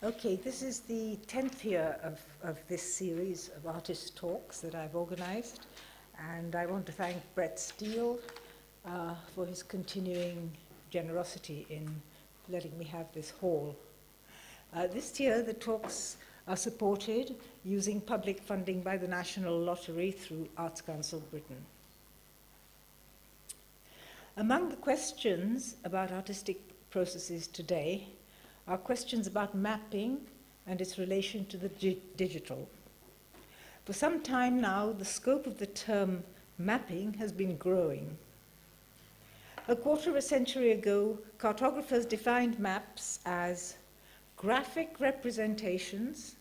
Okay, this is the 10th year of, of this series of artist talks that I've organized, and I want to thank Brett Steele uh, for his continuing generosity in letting me have this hall. Uh, this year, the talks are supported using public funding by the National Lottery through Arts Council Britain. Among the questions about artistic processes today are questions about mapping and its relation to the di digital. For some time now, the scope of the term mapping has been growing. A quarter of a century ago, cartographers defined maps as graphic representations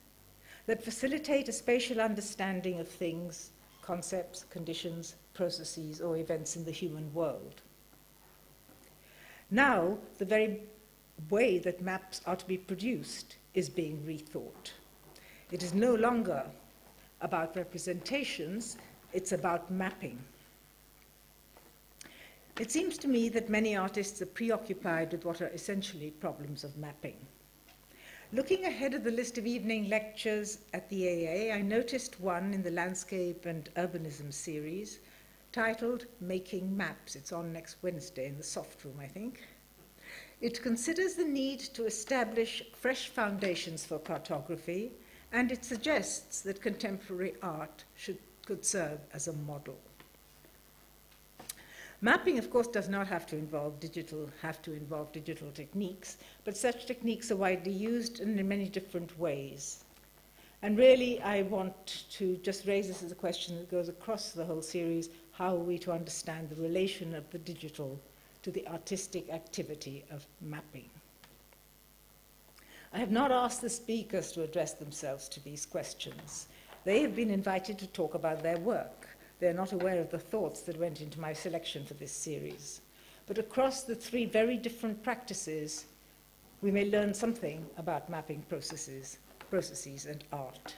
that facilitate a spatial understanding of things, concepts, conditions, processes, or events in the human world. Now, the very way that maps are to be produced is being rethought. It is no longer about representations, it's about mapping. It seems to me that many artists are preoccupied with what are essentially problems of mapping. Looking ahead at the list of evening lectures at the AA, I noticed one in the Landscape and Urbanism series titled Making Maps. It's on next Wednesday in the soft room, I think. It considers the need to establish fresh foundations for cartography, and it suggests that contemporary art should, could serve as a model. Mapping, of course, does not have to involve digital, have to involve digital techniques, but such techniques are widely used in many different ways. And really, I want to just raise this as a question that goes across the whole series. How are we to understand the relation of the digital to the artistic activity of mapping. I have not asked the speakers to address themselves to these questions. They have been invited to talk about their work. They are not aware of the thoughts that went into my selection for this series. But across the three very different practices, we may learn something about mapping processes, processes and art.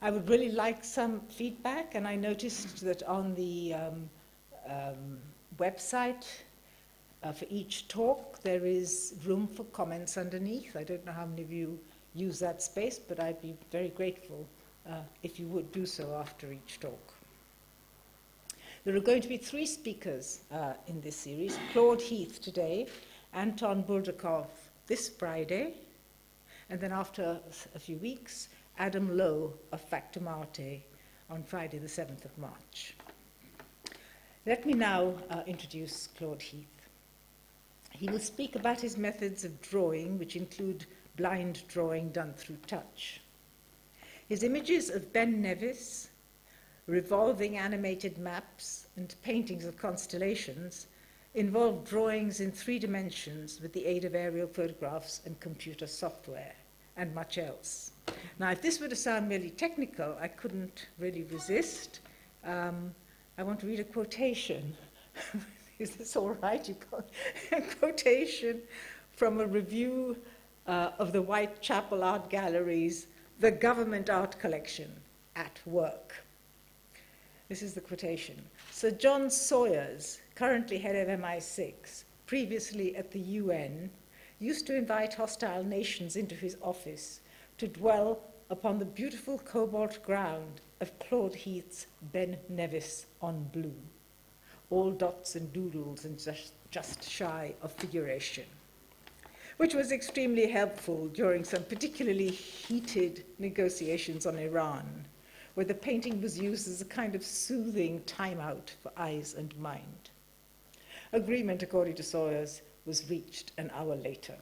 I would really like some feedback, and I noticed that on the um, um, website uh, for each talk. There is room for comments underneath. I don't know how many of you use that space, but I'd be very grateful uh, if you would do so after each talk. There are going to be three speakers uh, in this series Claude Heath today, Anton Buldakov this Friday, and then after a few weeks, Adam Lowe of Factum Arte on Friday, the 7th of March. Let me now uh, introduce Claude Heath. He will speak about his methods of drawing, which include blind drawing done through touch. His images of Ben Nevis, revolving animated maps, and paintings of constellations involve drawings in three dimensions with the aid of aerial photographs and computer software, and much else. Now, if this were to sound merely technical, I couldn't really resist. Um, I want to read a quotation. Is this all right? You a quotation from a review uh, of the Whitechapel Art Gallery's The Government Art Collection at Work. This is the quotation. Sir John Sawers, currently head of MI6, previously at the UN, used to invite hostile nations into his office to dwell upon the beautiful cobalt ground of Claude Heath's Ben Nevis on blue, all dots and doodles and just, just shy of figuration, which was extremely helpful during some particularly heated negotiations on Iran, where the painting was used as a kind of soothing timeout for eyes and mind. Agreement, according to Sawers, was reached an hour later.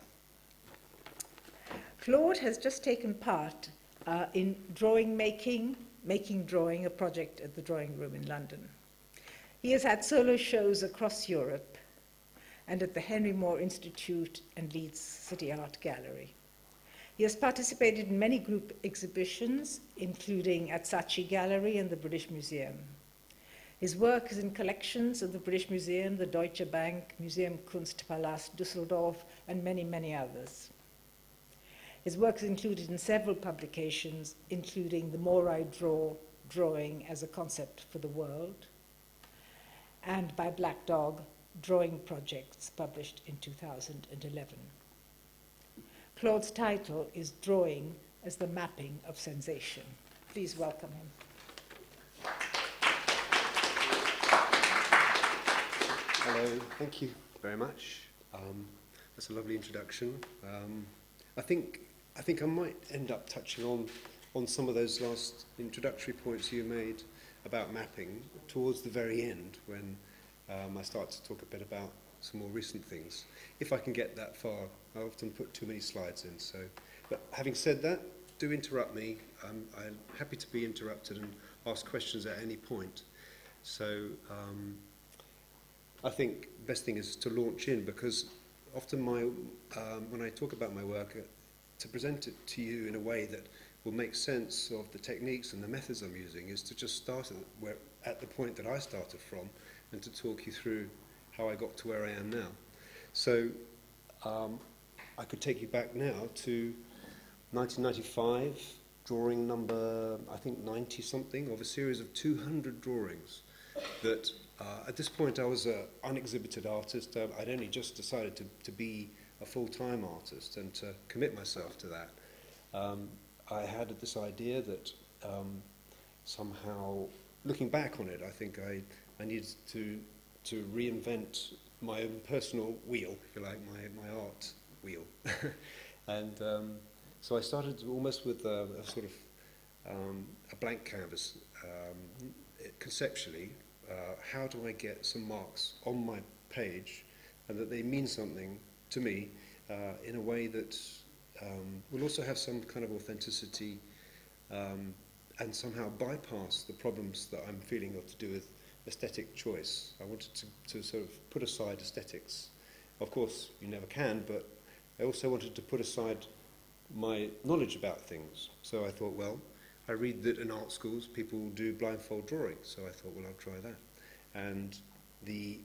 Claude has just taken part uh, in drawing making, making drawing, a project at the Drawing Room in London. He has had solo shows across Europe and at the Henry Moore Institute and Leeds City Art Gallery. He has participated in many group exhibitions, including at Saatchi Gallery and the British Museum. His work is in collections of the British Museum, the Deutsche Bank, Museum Kunstpalast Düsseldorf, and many, many others. His work is included in several publications, including The More I Draw, Drawing as a Concept for the World, and by Black Dog, Drawing Projects, published in 2011. Claude's title is Drawing as the Mapping of Sensation. Please welcome him. Hello, thank you very much. Um, that's a lovely introduction. Um, I think I think I might end up touching on on some of those last introductory points you made about mapping towards the very end when um, I start to talk a bit about some more recent things. If I can get that far, I often put too many slides in. So, but having said that, do interrupt me. I'm happy to be interrupted and ask questions at any point. So. Um, I think best thing is to launch in because often my, um, when I talk about my work, to present it to you in a way that will make sense of the techniques and the methods I'm using is to just start at, where, at the point that I started from and to talk you through how I got to where I am now. So um, I could take you back now to 1995, drawing number, I think 90 something, of a series of 200 drawings that uh, at this point, I was an unexhibited artist. Um, I'd only just decided to, to be a full-time artist and to commit myself to that. Um, I had this idea that um, somehow, looking back on it, I think I, I needed to, to reinvent my own personal wheel, if you like, my, my art wheel. and um, so I started almost with a, a sort of um, a blank canvas, um, conceptually, uh, how do I get some marks on my page and that they mean something to me uh, in a way that um, will also have some kind of authenticity um, and somehow bypass the problems that I'm feeling have to do with aesthetic choice. I wanted to, to sort of put aside aesthetics. Of course, you never can, but I also wanted to put aside my knowledge about things. So I thought, well, I read that in art schools people do blindfold drawing, so I thought, well, I'll try that. And the,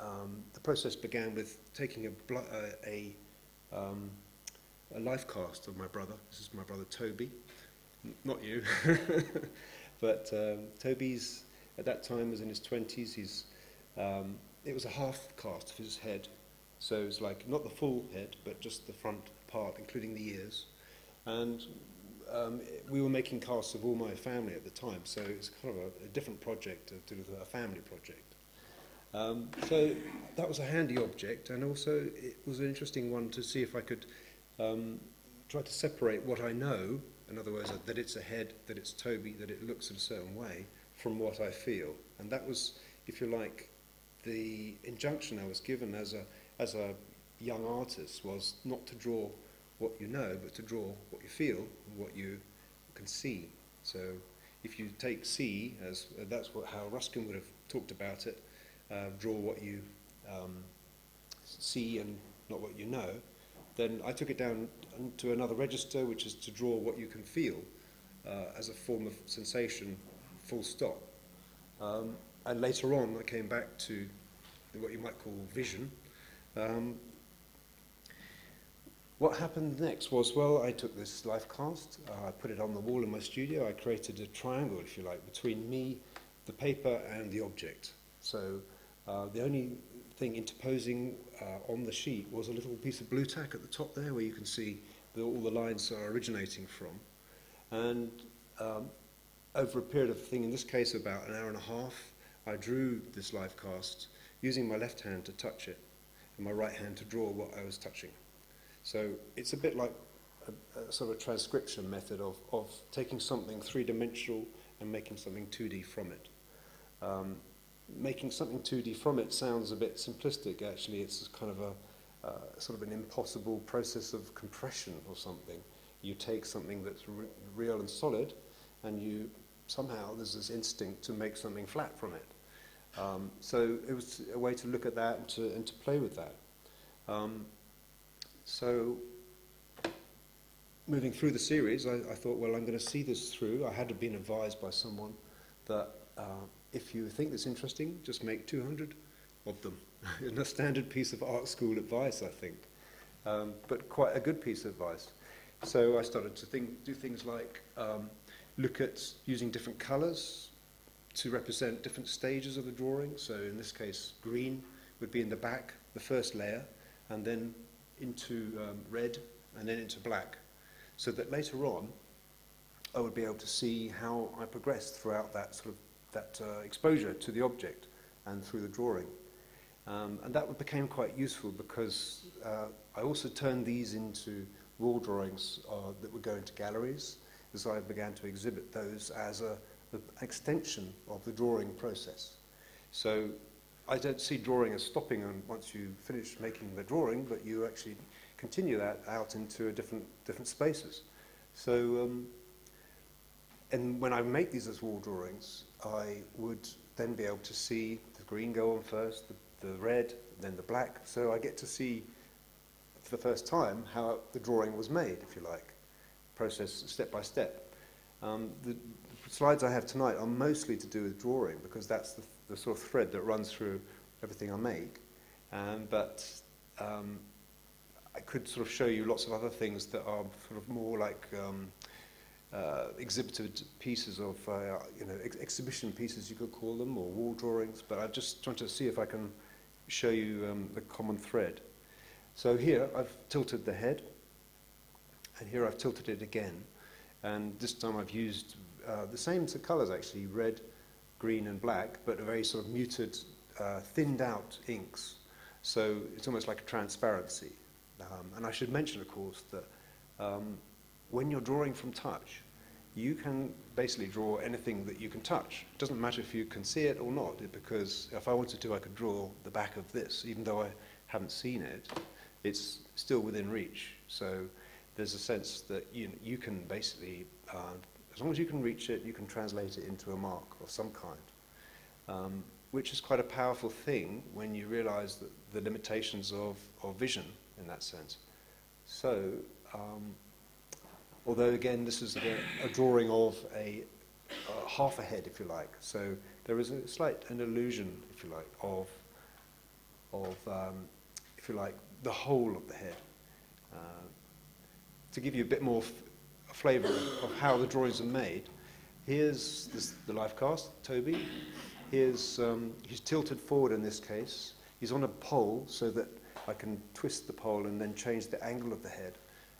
um, the process began with taking a, uh, a, um, a life cast of my brother. This is my brother Toby, N not you. but um, Toby's, at that time, was in his 20s. He's, um, it was a half cast of his head. So it was like, not the full head, but just the front part, including the ears. And um, we were making casts of all my family at the time, so it was kind of a, a different project to do a family project. Um, so that was a handy object, and also it was an interesting one to see if I could um, try to separate what I know, in other words, that it's a head, that it's Toby, that it looks in a certain way, from what I feel. And that was, if you like, the injunction I was given as a, as a young artist was not to draw what you know, but to draw what you feel, what you can see. So if you take see, as uh, that's what, how Ruskin would have talked about it, uh, draw what you um, see and not what you know, then I took it down to another register, which is to draw what you can feel uh, as a form of sensation, full stop. Um, and later on, I came back to what you might call vision, um, what happened next was, well, I took this life cast, uh, I put it on the wall in my studio, I created a triangle, if you like, between me, the paper, and the object. So uh, the only thing interposing uh, on the sheet was a little piece of Blu Tack at the top there, where you can see the, all the lines are originating from. And um, over a period of thing, in this case about an hour and a half, I drew this live cast using my left hand to touch it and my right hand to draw what I was touching. So it's a bit like a, a sort of transcription method of, of taking something three-dimensional and making something 2D from it. Um, making something 2D from it sounds a bit simplistic, actually. It's kind of a uh, sort of an impossible process of compression or something. You take something that's re real and solid, and you somehow there's this instinct to make something flat from it. Um, so it was a way to look at that and to, and to play with that. Um, so moving through the series, I, I thought, well, I'm going to see this through. I had been advised by someone that uh, if you think this interesting, just make 200 of them. and a standard piece of art school advice, I think, um, but quite a good piece of advice. So I started to think, do things like um, look at using different colours to represent different stages of the drawing. So in this case, green would be in the back, the first layer, and then into um, red and then into black, so that later on I would be able to see how I progressed throughout that sort of that uh, exposure to the object and through the drawing. Um, and that became quite useful because uh, I also turned these into wall drawings uh, that would go into galleries as I began to exhibit those as a, an extension of the drawing process. So I don't see drawing as stopping on once you finish making the drawing, but you actually continue that out into different, different spaces. So, um, and when I make these as wall drawings, I would then be able to see the green go on first, the, the red, then the black. So I get to see for the first time how the drawing was made, if you like, process step by step. Um, the slides I have tonight are mostly to do with drawing because that's the, the sort of thread that runs through everything I make. Um, but um, I could sort of show you lots of other things that are sort of more like um, uh, exhibited pieces of, uh, you know, ex exhibition pieces you could call them, or wall drawings, but I'm just trying to see if I can show you um, the common thread. So here I've tilted the head, and here I've tilted it again, and this time I've used uh, the same colours actually, red, green and black, but a very sort of muted, uh, thinned out inks. So it's almost like a transparency. Um, and I should mention, of course, that um, when you're drawing from touch, you can basically draw anything that you can touch. It doesn't matter if you can see it or not, because if I wanted to, I could draw the back of this, even though I haven't seen it. It's still within reach. So there's a sense that you, you can basically, uh, as long as you can reach it, you can translate it into a mark of some kind. Um, which is quite a powerful thing when you realize the limitations of, of vision in that sense. So, um, although again, this is a, a drawing of a, a, half a head, if you like. So there is a slight an illusion, if you like, of, of um, if you like, the whole of the head. Uh, to give you a bit more flavour of how the drawings are made, here's this, the life cast, Toby. Here's, um, he's tilted forward in this case. He's on a pole so that I can twist the pole and then change the angle of the head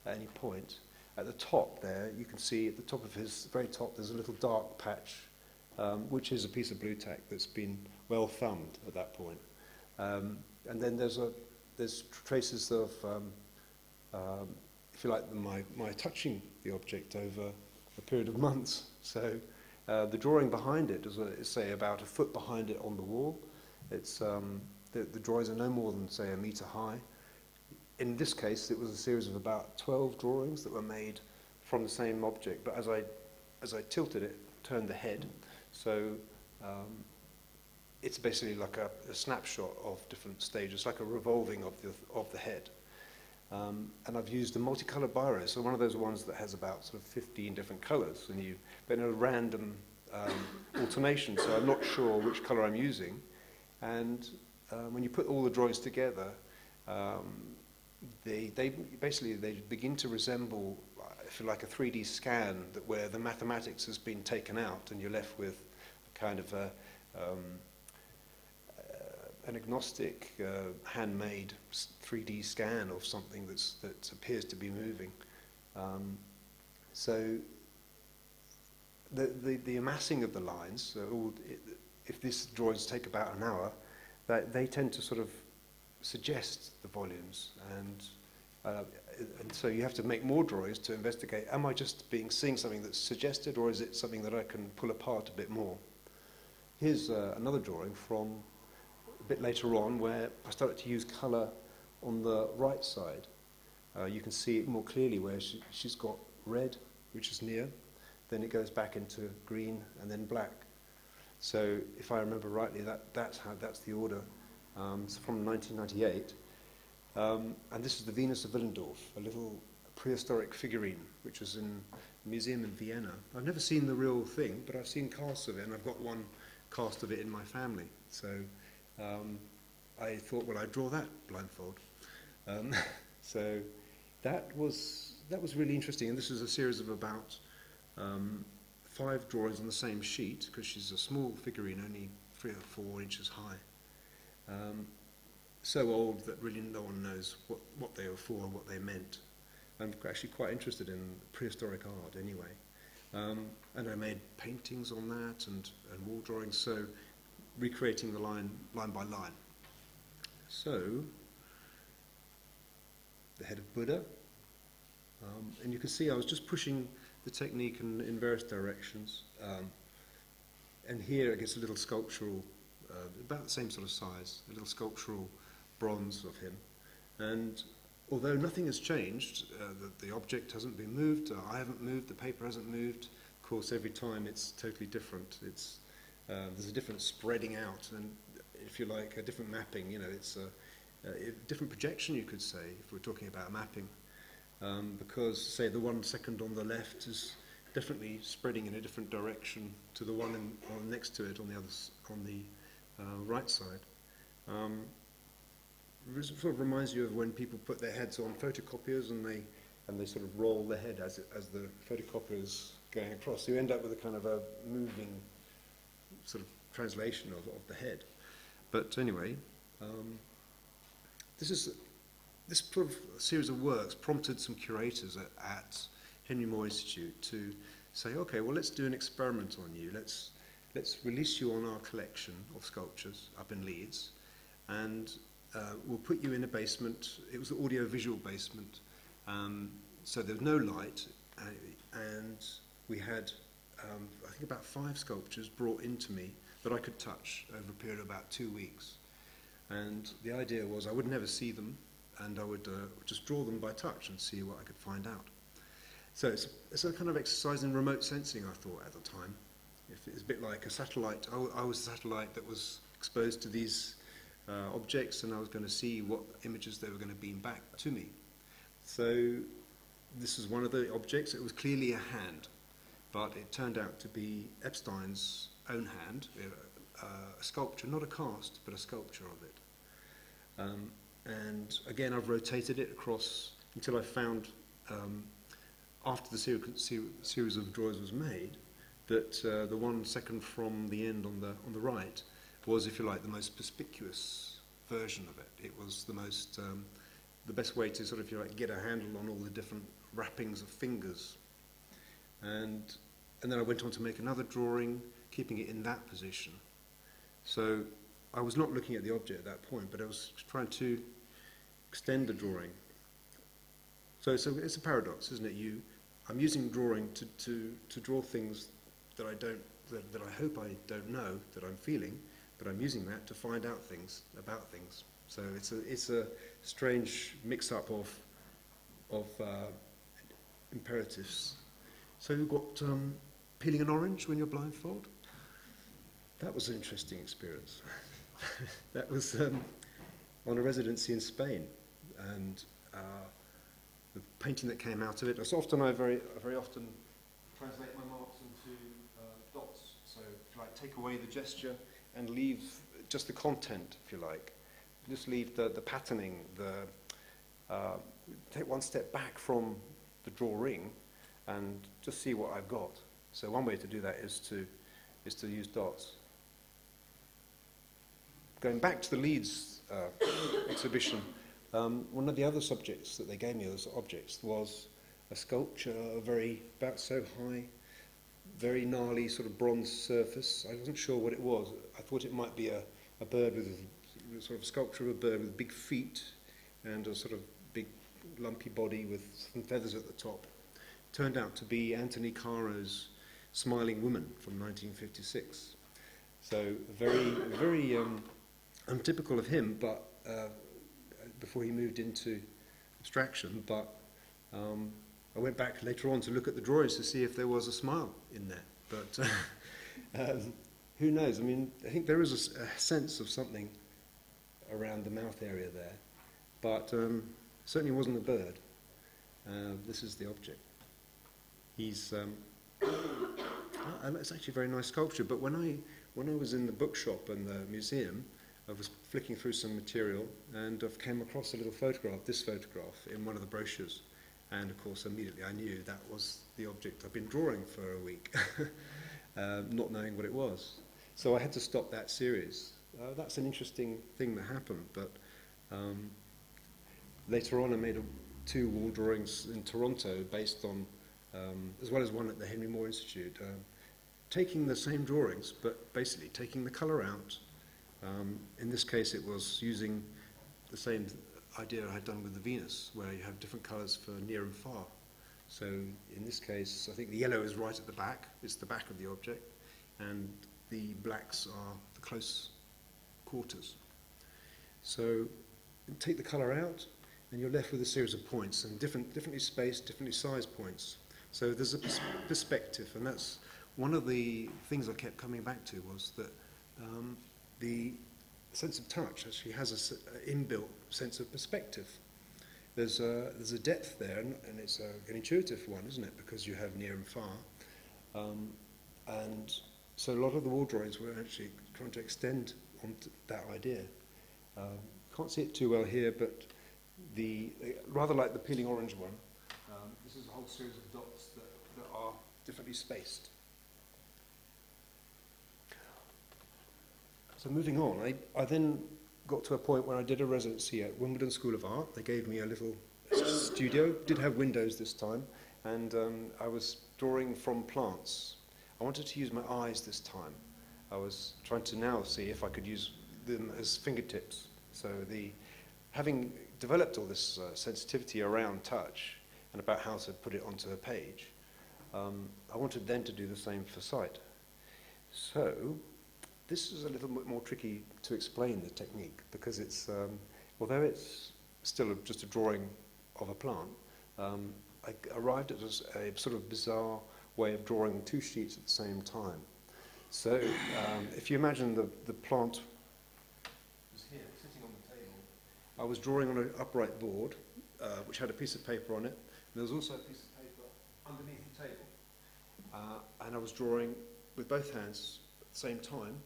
at any point. At the top there, you can see at the top of his very top, there's a little dark patch, um, which is a piece of Blu Tack that's been well thumbed at that point. Um, and then there's, a, there's traces of, um, um, if you like, my, my touching the object over a period of months. So uh, the drawing behind it is, say, about a foot behind it on the wall. It's, um, the, the drawings are no more than, say, a metre high. In this case, it was a series of about 12 drawings that were made from the same object, but as I, as I tilted it, turned the head, so um, it's basically like a, a snapshot of different stages, like a revolving of the, of the head. Um, and I've used a multicolored biro, so one of those ones that has about sort of 15 different colors, and you, but in a random um, alternation, so I'm not sure which color I'm using. And um, when you put all the drawings together, um, they, they basically they begin to resemble, if you like, a 3D scan that where the mathematics has been taken out and you're left with kind of a, um, uh, an agnostic, uh, handmade 3D scan of something that's, that appears to be moving. Um, so the, the, the amassing of the lines, so all, if these drawings take about an hour, that they tend to sort of suggest the volumes and uh, and so you have to make more drawings to investigate am I just being seeing something that's suggested or is it something that I can pull apart a bit more? Here's uh, another drawing from a bit later on where I started to use color on the right side. Uh, you can see it more clearly where she, she's got red which is near then it goes back into green and then black. So if I remember rightly, that, that's, how, that's the order. Um, it's from 1998. Um, and this is the Venus of Willendorf, a little prehistoric figurine, which is in a museum in Vienna. I've never seen the real thing, but I've seen casts of it, and I've got one cast of it in my family. So um, I thought, well, I'd draw that blindfold. Um, so that was, that was really interesting, and this is a series of about um, five drawings on the same sheet because she's a small figurine, only three or four inches high. Um, so old that really no one knows what, what they were for and what they meant. I'm actually quite interested in prehistoric art anyway. Um, and I made paintings on that and, and wall drawings, so recreating the line line by line. So, the head of Buddha, um, and you can see I was just pushing the technique in, in various directions. Um, and here it gets a little sculptural, uh, about the same sort of size, a little sculptural bronze of him. And although nothing has changed, uh, the, the object hasn't been moved, uh, I haven't moved, the paper hasn't moved, of course every time it's totally different. It's, uh, there's a different spreading out and if you like a different mapping, you know, it's a, a different projection you could say if we're talking about mapping. Um, because say the one second on the left is definitely spreading in a different direction to the one in, on next to it on the other on the right side. Um, sort of reminds you of when people put their heads on photocopiers and they and they sort of roll the head as it, as the photocopier is going across. You end up with a kind of a moving sort of translation of, of the head. But anyway, um, this is this sort of series of works prompted some curators at, at Henry Moore Institute to say, okay, well let's do an experiment on you. Let's let's release you on our collection of sculptures up in Leeds, and uh, we'll put you in a basement. It was an audio-visual basement, um, so there was no light, uh, and we had, um, I think, about five sculptures brought into me that I could touch over a period of about two weeks. And the idea was I would never see them, and I would uh, just draw them by touch and see what I could find out. So it's, it's a kind of exercise in remote sensing, I thought, at the time. If it's a bit like a satellite. I, I was a satellite that was exposed to these uh, objects, and I was going to see what images they were going to beam back to me. So this was one of the objects. It was clearly a hand, but it turned out to be Epstein's own hand, uh, a sculpture, not a cast, but a sculpture of it. Um, and again, I've rotated it across until I found, um, after the ser ser series of drawings was made, that uh, the one second from the end on the, on the right was, if you like, the most perspicuous version of it. It was the most, um, the best way to sort of, if you like, get a handle on all the different wrappings of fingers. And, and then I went on to make another drawing, keeping it in that position. So I was not looking at the object at that point, but I was trying to extend the drawing. So a, it's a paradox, isn't it? You, I'm using drawing to, to, to draw things that I don't, that, that I hope I don't know, that I'm feeling, but I'm using that to find out things about things. So it's a, it's a strange mix-up of, of uh, imperatives. So you've got um, peeling an orange when you're blindfolded. That was an interesting experience. that was um, on a residency in Spain, and uh, the painting that came out of it. So often I very, I very often translate my marks into uh, dots. So if you like, take away the gesture and leave just the content, if you like. Just leave the, the patterning, the uh, take one step back from the drawing and just see what I've got. So one way to do that is to is to use dots going back to the Leeds uh, exhibition, um, one of the other subjects that they gave me as objects was a sculpture, very, about so high, very gnarly sort of bronze surface. I wasn't sure what it was. I thought it might be a, a bird with a sort of sculpture of a bird with big feet and a sort of big lumpy body with some feathers at the top. Turned out to be Anthony Caro's Smiling Woman from 1956. So very, very um, untypical of him, but uh, before he moved into abstraction. But um, I went back later on to look at the drawings to see if there was a smile in there. But uh, um, who knows? I mean, I think there is a, a, sense of something around the mouth area there, but um, certainly wasn't a bird. Uh, this is the object. He's. Um, it's actually a very nice sculpture, but when I when I was in the bookshop and the museum, I was flicking through some material and I came across a little photograph, this photograph, in one of the brochures. And of course, immediately I knew that was the object I've been drawing for a week, uh, not knowing what it was. So I had to stop that series. Uh, that's an interesting thing that happened, but um, later on I made a, two wall drawings in Toronto based on, um, as well as one at the Henry Moore Institute, um, taking the same drawings, but basically taking the colour out. Um, in this case, it was using the same idea I had done with the Venus, where you have different colours for near and far. So in this case, I think the yellow is right at the back, it's the back of the object, and the blacks are the close quarters. So take the colour out, and you're left with a series of points, and different, differently spaced, differently sized points. So there's a pers perspective, and that's one of the things I kept coming back to was that um, the sense of touch actually has an inbuilt sense of perspective. There's a, there's a depth there, and, and it's a, an intuitive one, isn't it? Because you have near and far. Um, and so a lot of the wall drawings were actually trying to extend on that idea. Um, can't see it too well here, but the, rather like the peeling orange one, um, this is a whole series of dots that, that are differently spaced. So moving on, I, I then got to a point where I did a residency at Wimbledon School of Art. They gave me a little studio, did have windows this time, and um, I was drawing from plants. I wanted to use my eyes this time. I was trying to now see if I could use them as fingertips. So the, having developed all this uh, sensitivity around touch and about how to put it onto a page, um, I wanted then to do the same for sight. So this is a little bit more tricky to explain the technique because it's, um, although it's still a, just a drawing of a plant, um, I arrived at a, a sort of bizarre way of drawing two sheets at the same time. So um, if you imagine the, the plant was here, sitting on the table, I was drawing on an upright board, uh, which had a piece of paper on it. And there was also a piece of paper underneath the table. Uh, and I was drawing with both hands at the same time,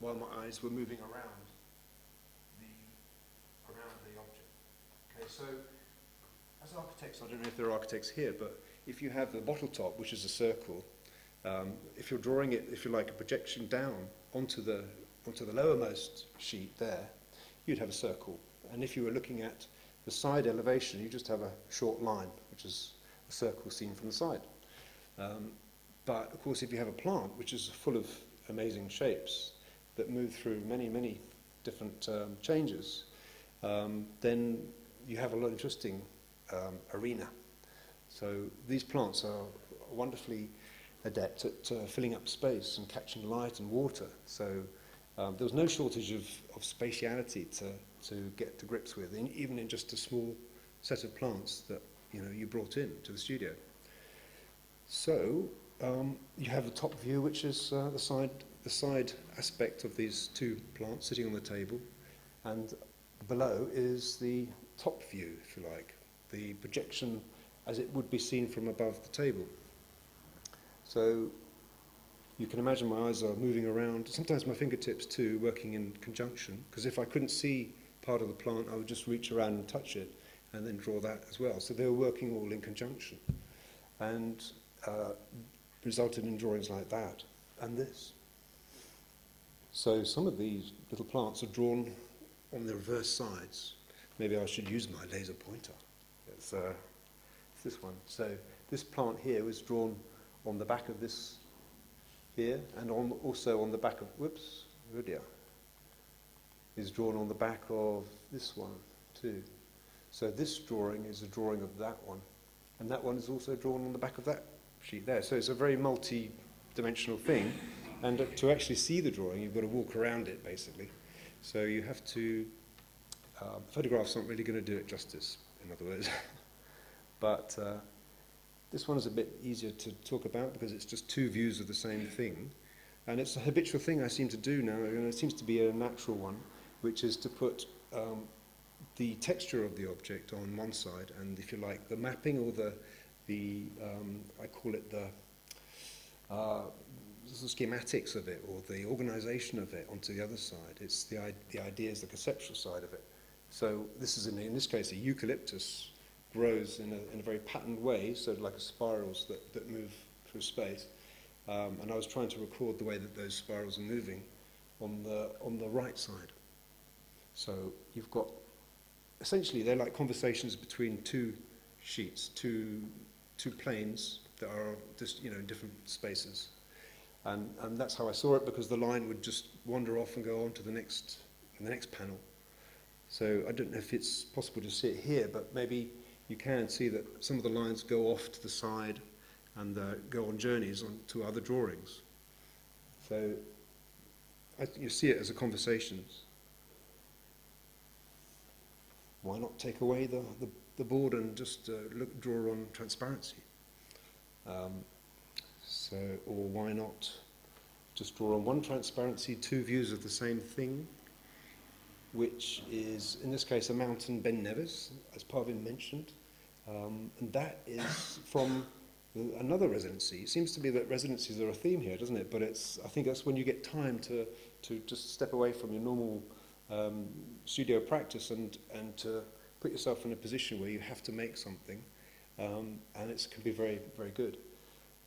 while my eyes were moving around the, around the object. Okay, so as architects, I don't know if there are architects here, but if you have the bottle top, which is a circle, um, if you're drawing it, if you like, a projection down onto the, onto the lowermost sheet there, you'd have a circle. And if you were looking at the side elevation, you just have a short line, which is a circle seen from the side. Um, but of course, if you have a plant, which is full of amazing shapes that move through many, many different um, changes, um, then you have a lot of interesting um, arena. So these plants are wonderfully adept at uh, filling up space and catching light and water. So um, there was no shortage of, of spatiality to, to get to grips with, in, even in just a small set of plants that you know you brought in to the studio. So um, you have the top view, which is uh, the side the side aspect of these two plants sitting on the table, and below is the top view, if you like, the projection as it would be seen from above the table. So you can imagine my eyes are moving around, sometimes my fingertips too, working in conjunction, because if I couldn't see part of the plant, I would just reach around and touch it and then draw that as well. So they were working all in conjunction and uh, resulted in drawings like that and this. So some of these little plants are drawn on the reverse sides. Maybe I should use my laser pointer. It's, uh, it's this one. So this plant here was drawn on the back of this here and on, also on the back of, whoops, dear, is drawn on the back of this one too. So this drawing is a drawing of that one. And that one is also drawn on the back of that sheet there. So it's a very multi-dimensional thing. And to actually see the drawing, you've got to walk around it, basically. So you have to... Uh, photographs aren't really going to do it justice, in other words. but uh, this one is a bit easier to talk about because it's just two views of the same thing. And it's a habitual thing I seem to do now, and it seems to be a natural one, which is to put um, the texture of the object on one side, and if you like, the mapping or the, the um, I call it the, uh, the schematics of it or the organization of it onto the other side. It's the, the ideas, the conceptual side of it. So this is, in, in this case, a eucalyptus grows in a, in a very patterned way, so like a spirals that, that move through space. Um, and I was trying to record the way that those spirals are moving on the, on the right side. So you've got, essentially, they're like conversations between two sheets, two, two planes that are just, you know, in different spaces. And, and that's how I saw it because the line would just wander off and go on to the next, the next panel. So I don't know if it's possible to see it here, but maybe you can see that some of the lines go off to the side and uh, go on journeys on to other drawings. So I, you see it as a conversation. Why not take away the, the, the board and just uh, look, draw on transparency? Um, so, or why not just draw on one transparency, two views of the same thing, which is, in this case, a mountain, Ben Nevis, as Parveen mentioned. Um, and that is from another residency. It seems to be that residencies are a theme here, doesn't it? But it's, I think that's when you get time to, to just step away from your normal um, studio practice and, and to put yourself in a position where you have to make something. Um, and it can be very, very good.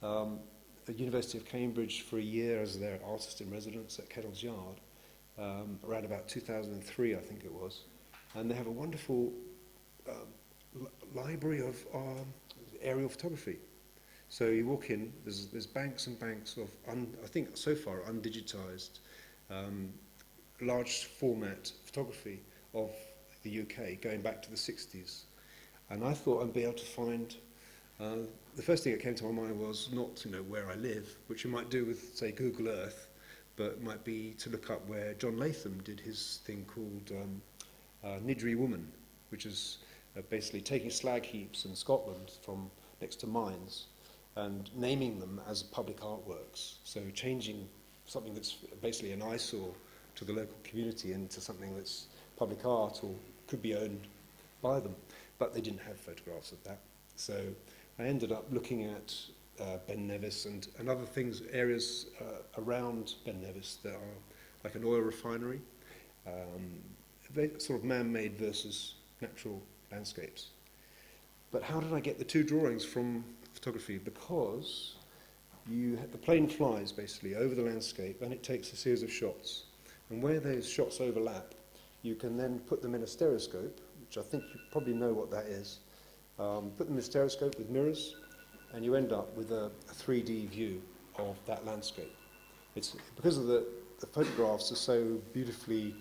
Um, at University of Cambridge for a year as their artist in residence at Kettle's Yard, um, around about 2003, I think it was. And they have a wonderful um, library of um, aerial photography. So you walk in, there's, there's banks and banks of, I think so far, undigitized, um, large format photography of the UK going back to the 60s. And I thought I'd be able to find Um, the first thing that came to my mind was not, you know, where I live, which you might do with, say, Google Earth, but might be to look up where John Latham did his thing called um, uh, Nidri Woman, which is uh, basically taking slag heaps in Scotland from next to mines and naming them as public artworks. So changing something that's basically an eyesore to the local community into something that's public art or could be owned by them. But they didn't have photographs of that. So I ended up looking at uh, Ben Nevis and, and other things, areas uh, around Ben Nevis that are like an oil refinery, um, sort of man-made versus natural landscapes. But how did I get the two drawings from photography? Because you, the plane flies basically over the landscape and it takes a series of shots. And where those shots overlap, you can then put them in a stereoscope, which I think you probably know what that is, um, put them in a stereoscope with mirrors, and you end up with a, a 3D view of that landscape. It's because of the, the photographs are so beautifully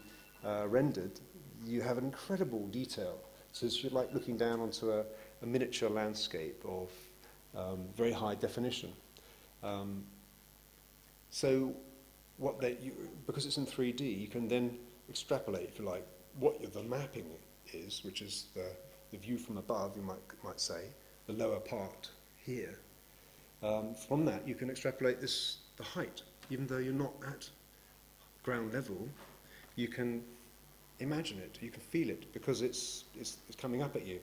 uh, rendered, you have an incredible detail. So it's like looking down onto a, a miniature landscape of um, very high definition. Um, so what they, you, because it's in 3D, you can then extrapolate, if you like, what the mapping is, which is the the view from above, you might, might say, the lower part here. Um, from that, you can extrapolate this, the height. Even though you're not at ground level, you can imagine it, you can feel it, because it's, it's, it's coming up at you.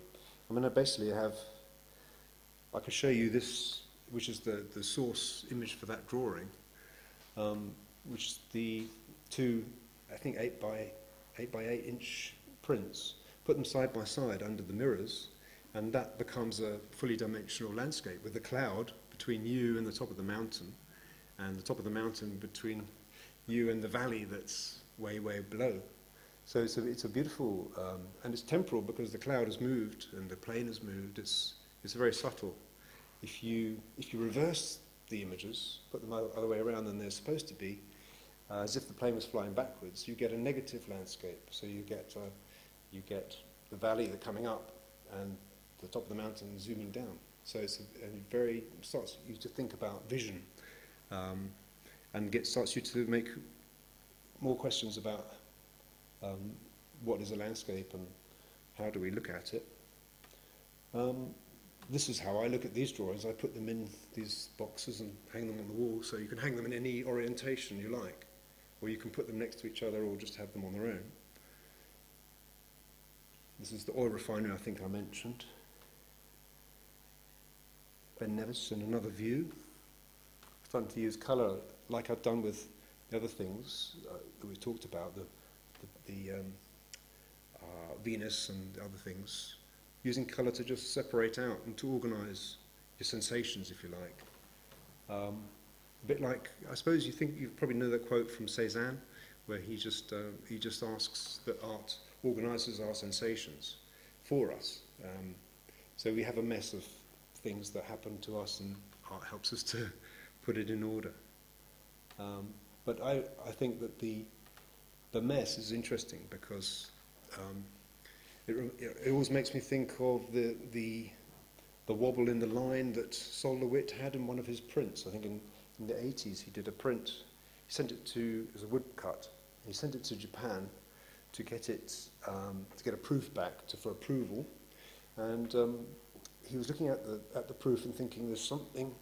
I mean, I basically have, I can show you this, which is the, the source image for that drawing, um, which is the two, I think, 8 by 8 by 8 inch prints put them side by side under the mirrors, and that becomes a fully dimensional landscape with the cloud between you and the top of the mountain, and the top of the mountain between you and the valley that's way, way below. So it's a, it's a beautiful, um, and it's temporal because the cloud has moved and the plane has moved. It's, it's very subtle. If you, if you reverse the images, put them the other way around than they're supposed to be, uh, as if the plane was flying backwards, you get a negative landscape. So you get uh, you get the valley that coming up and the top of the mountain zooming down. So it's a, a very starts you to think about vision, um, and get starts you to make more questions about um, what is a landscape and how do we look at it. Um, this is how I look at these drawings. I put them in these boxes and hang them on the wall, so you can hang them in any orientation you like, or you can put them next to each other or just have them on their own. This is the oil refinery I think I mentioned. Ben Nevis in another view. Fun to use colour like I've done with the other things uh, that we talked about, the, the, the um, uh, Venus and other things. Using colour to just separate out and to organise your sensations, if you like. Um, a bit like, I suppose you think you probably know that quote from Cezanne, where he just, uh, he just asks that art organises our sensations for us. Um, So we have a mess of things that happen to us, and art helps us to put it in order. Um, but I, I think that the, the mess is interesting because um, it, it always makes me think of the, the, the wobble in the line that Sol LeWitt had in one of his prints. I think in, in the 80s he did a print. He sent it to, as a woodcut. He sent it to Japan to get it um, to get a proof back to, for approval, and um, he was looking at the at the proof and thinking there's something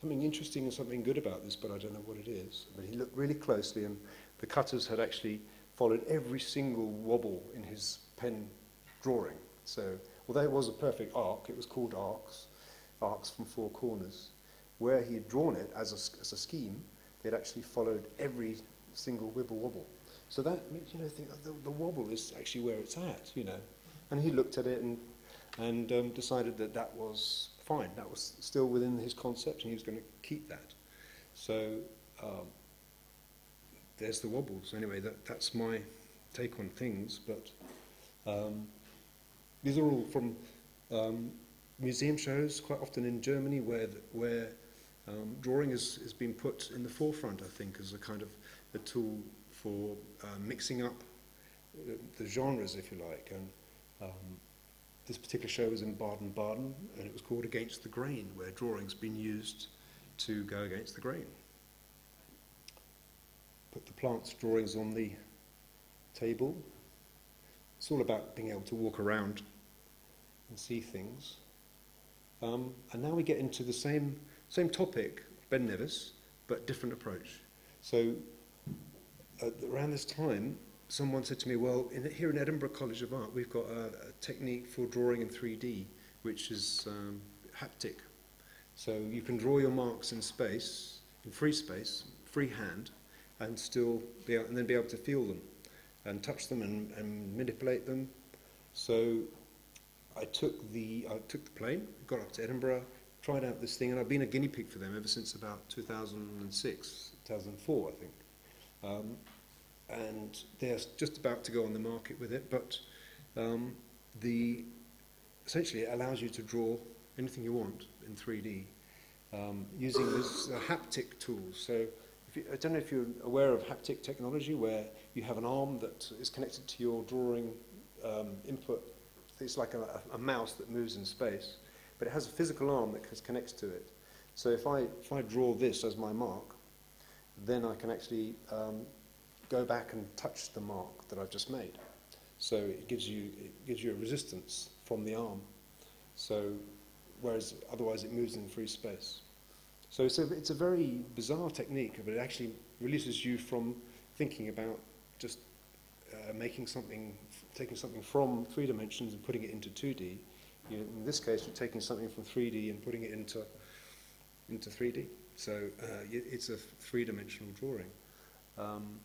something interesting and something good about this, but I don't know what it is. But he looked really closely, and the cutters had actually followed every single wobble in his pen drawing. So although it was a perfect arc, it was called arcs, arcs from four corners. Where he had drawn it as a, as a scheme, they'd actually followed every single wibble wobble. So that makes you know think the, the wobble is actually where it's at, you know. And he looked at it and and um, decided that that was fine. That was still within his concept, and he was going to keep that. So um, there's the wobbles. Anyway, that, that's my take on things. But um, these are all from um, museum shows, quite often in Germany, where the, where um, drawing has, has been put in the forefront. I think as a kind of a tool for uh, mixing up the genres, if you like, and um, this particular show was in Baden-Baden, and it was called Against the Grain, where drawing's been used to go against the grain. Put the plants drawings on the table. It's all about being able to walk around and see things. Um, and now we get into the same, same topic, Ben Nevis, but different approach. So around this time, someone said to me, well, in, here in Edinburgh College of Art, we've got a, a technique for drawing in 3D, which is um, haptic. So you can draw your marks in space, in free space, freehand, and still be and then be able to feel them and touch them and, and manipulate them. So I took the I took the plane, got up to Edinburgh, tried out this thing, and I've been a guinea pig for them ever since about 2006, 2004, I think. Um, and they're just about to go on the market with it, but um, the, essentially it allows you to draw anything you want in 3D um, using this uh, haptic tools. So you, I don't know if you're aware of haptic technology where you have an arm that is connected to your drawing um, input. It's like a, a mouse that moves in space, but it has a physical arm that connects to it. So if I, if I draw this as my mark, then I can actually um, go back and touch the mark that I've just made. So it gives you, it gives you a resistance from the arm. So, whereas otherwise it moves in free space. So it's a, it's a very bizarre technique, but it actually releases you from thinking about just uh, making something, taking something from three dimensions and putting it into 2D. You in this case, you're taking something from 3D and putting it into, into 3D. So uh, it's a three-dimensional drawing. Um,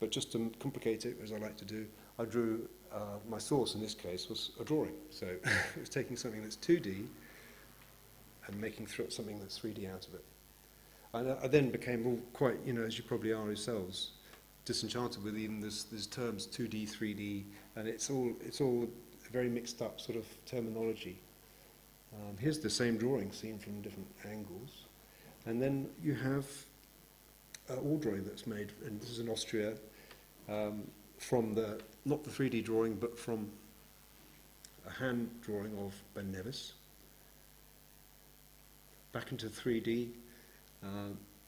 but just to complicate it, as I like to do, I drew, uh, my source in this case was a drawing. So it was taking something that's 2D and making something that's 3D out of it. And I then became all quite, you know, as you probably are yourselves, disenchanted with even this, these terms 2D, 3D, and it's all, it's all very mixed up sort of terminology. Um, here's the same drawing seen from different angles. And then you have uh, all drawing that's made, and this is in Austria, um, from the, not the 3D drawing, but from a hand drawing of Ben Nevis. Back into 3D, uh,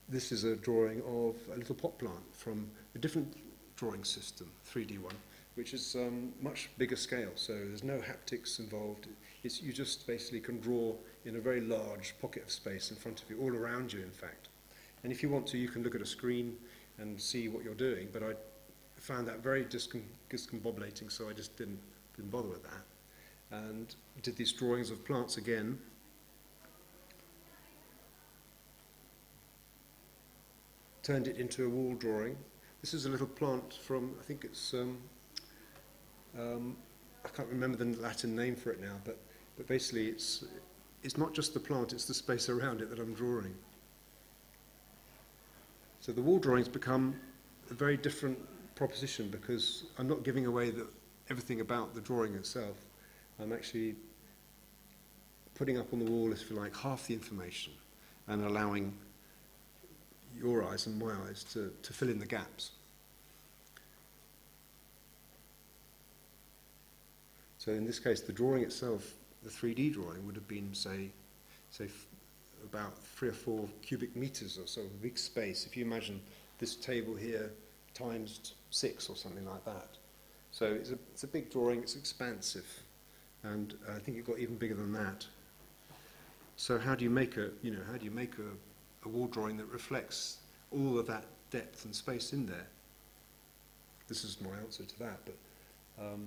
this is a drawing of a little pot plant from a different drawing system, 3D one, which is um, much bigger scale, so there's no haptics involved. It's, you just basically can draw in a very large pocket of space in front of you, all around you, in fact. And if you want to, you can look at a screen and see what you're doing, but I found that very discom discombobulating, so I just didn't, didn't bother with that. And did these drawings of plants again. Turned it into a wall drawing. This is a little plant from, I think it's, um, um, I can't remember the Latin name for it now, but, but basically it's, it's not just the plant, it's the space around it that I'm drawing. So the wall drawings become a very different proposition because I'm not giving away the, everything about the drawing itself. I'm actually putting up on the wall, if you like, half the information and allowing your eyes and my eyes to, to fill in the gaps. So in this case, the drawing itself, the 3D drawing, would have been, say, say about three or four cubic meters or so of big space. If you imagine this table here times six or something like that. So it's a, it's a big drawing, it's expansive, and I think it got even bigger than that. So how do you make a, you know, how do you make a, a wall drawing that reflects all of that depth and space in there? This is my answer to that, but um,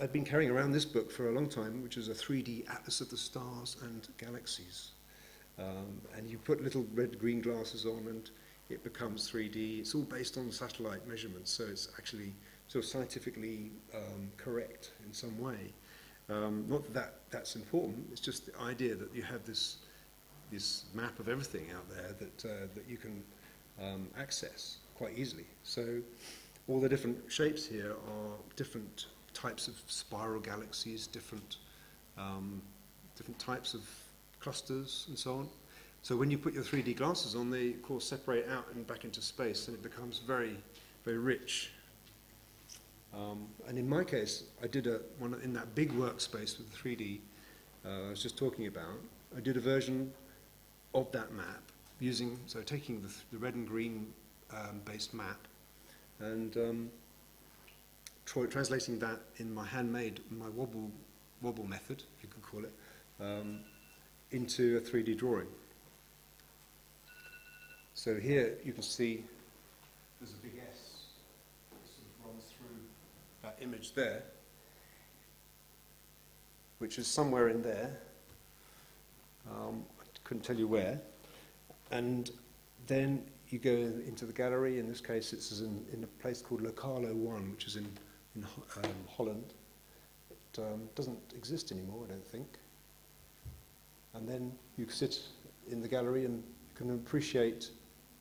I've been carrying around this book for a long time, which is a 3D atlas of the stars and galaxies. Um, and you put little red-green glasses on and it becomes 3D. It's all based on satellite measurements, so it's actually sort of scientifically um, correct in some way. Um, not that, that that's important, it's just the idea that you have this, this map of everything out there that, uh, that you can um, access quite easily. So all the different shapes here are different types of spiral galaxies, different, um, different types of clusters and so on. So when you put your 3D glasses on, they of course separate out and back into space and it becomes very, very rich. Um, and in my case, I did a, one in that big workspace with the 3D uh, I was just talking about, I did a version of that map using, so taking the, the red and green um, based map and um, translating that in my handmade, my wobble, wobble method, if you could call it, um, into a 3D drawing. So here you can see there's a big S that sort of runs through that image there, which is somewhere in there. Um, I couldn't tell you where. And then you go into the gallery. In this case, it's in, in a place called Lokaal 01, which is in, in um, Holland. It um, doesn't exist anymore, I don't think. And then you sit in the gallery and you can appreciate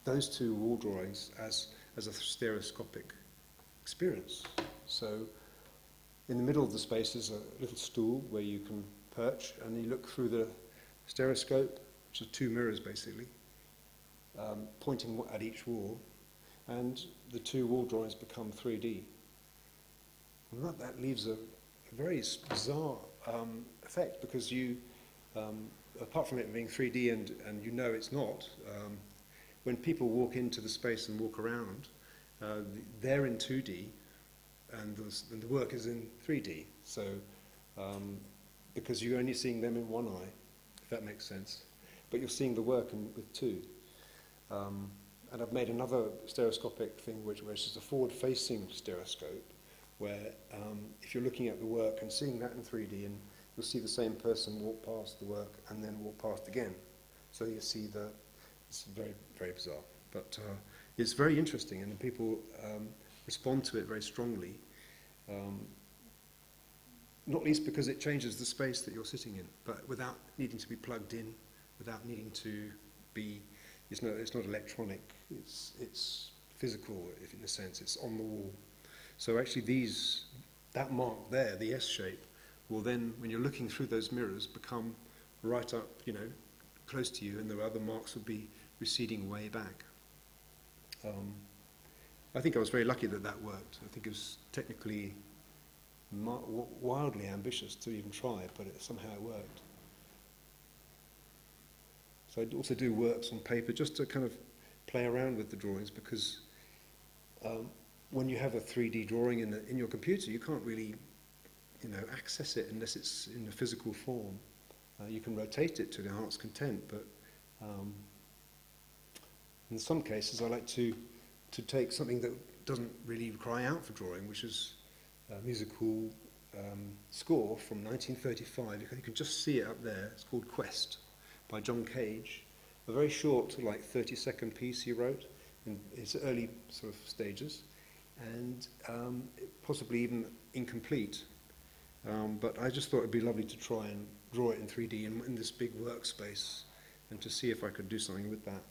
those two wall drawings as, as a stereoscopic experience. So in the middle of the space is a little stool where you can perch and you look through the stereoscope, which is two mirrors basically, um, pointing at each wall, and the two wall drawings become 3D. And that, that leaves a, very bizarre um, effect because you, um, apart from it being 3D and, and you know it's not, um, when people walk into the space and walk around, uh, they're in 2D and the, and the work is in 3D. So, um, because you're only seeing them in one eye, if that makes sense. But you're seeing the work in, with two. Um, and I've made another stereoscopic thing, which, which is a forward-facing stereoscope, where um, if you're looking at the work and seeing that in 3D, and you'll see the same person walk past the work and then walk past again. So you see the, it's very, very bizarre. But uh, it's very interesting, and people um, respond to it very strongly. Um, not least because it changes the space that you're sitting in, but without needing to be plugged in, without needing to be, it's not, it's not electronic, it's, it's physical in a sense, it's on the wall. So actually these, that mark there, the S shape, will then, when you're looking through those mirrors, become right up, you know, close to you, and the other marks will be receding way back. Um, I think I was very lucky that that worked. I think it was technically wildly ambitious to even try, but it, somehow it worked. So I also do works on paper just to kind of play around with the drawings because um, when you have a 3D drawing in, the, in your computer, you can't really, you know, access it unless it's in a physical form. Uh, you can rotate it to the heart's content, but um, in some cases, I like to to take something that doesn't really cry out for drawing, which is a musical um, score from 1935. You can, you can just see it up there. It's called Quest by John Cage. A very short, like 30 second piece he wrote in its early sort of stages, and um, possibly even incomplete. Um, but I just thought it'd be lovely to try and draw it in 3D in, in this big workspace and to see if I could do something with that.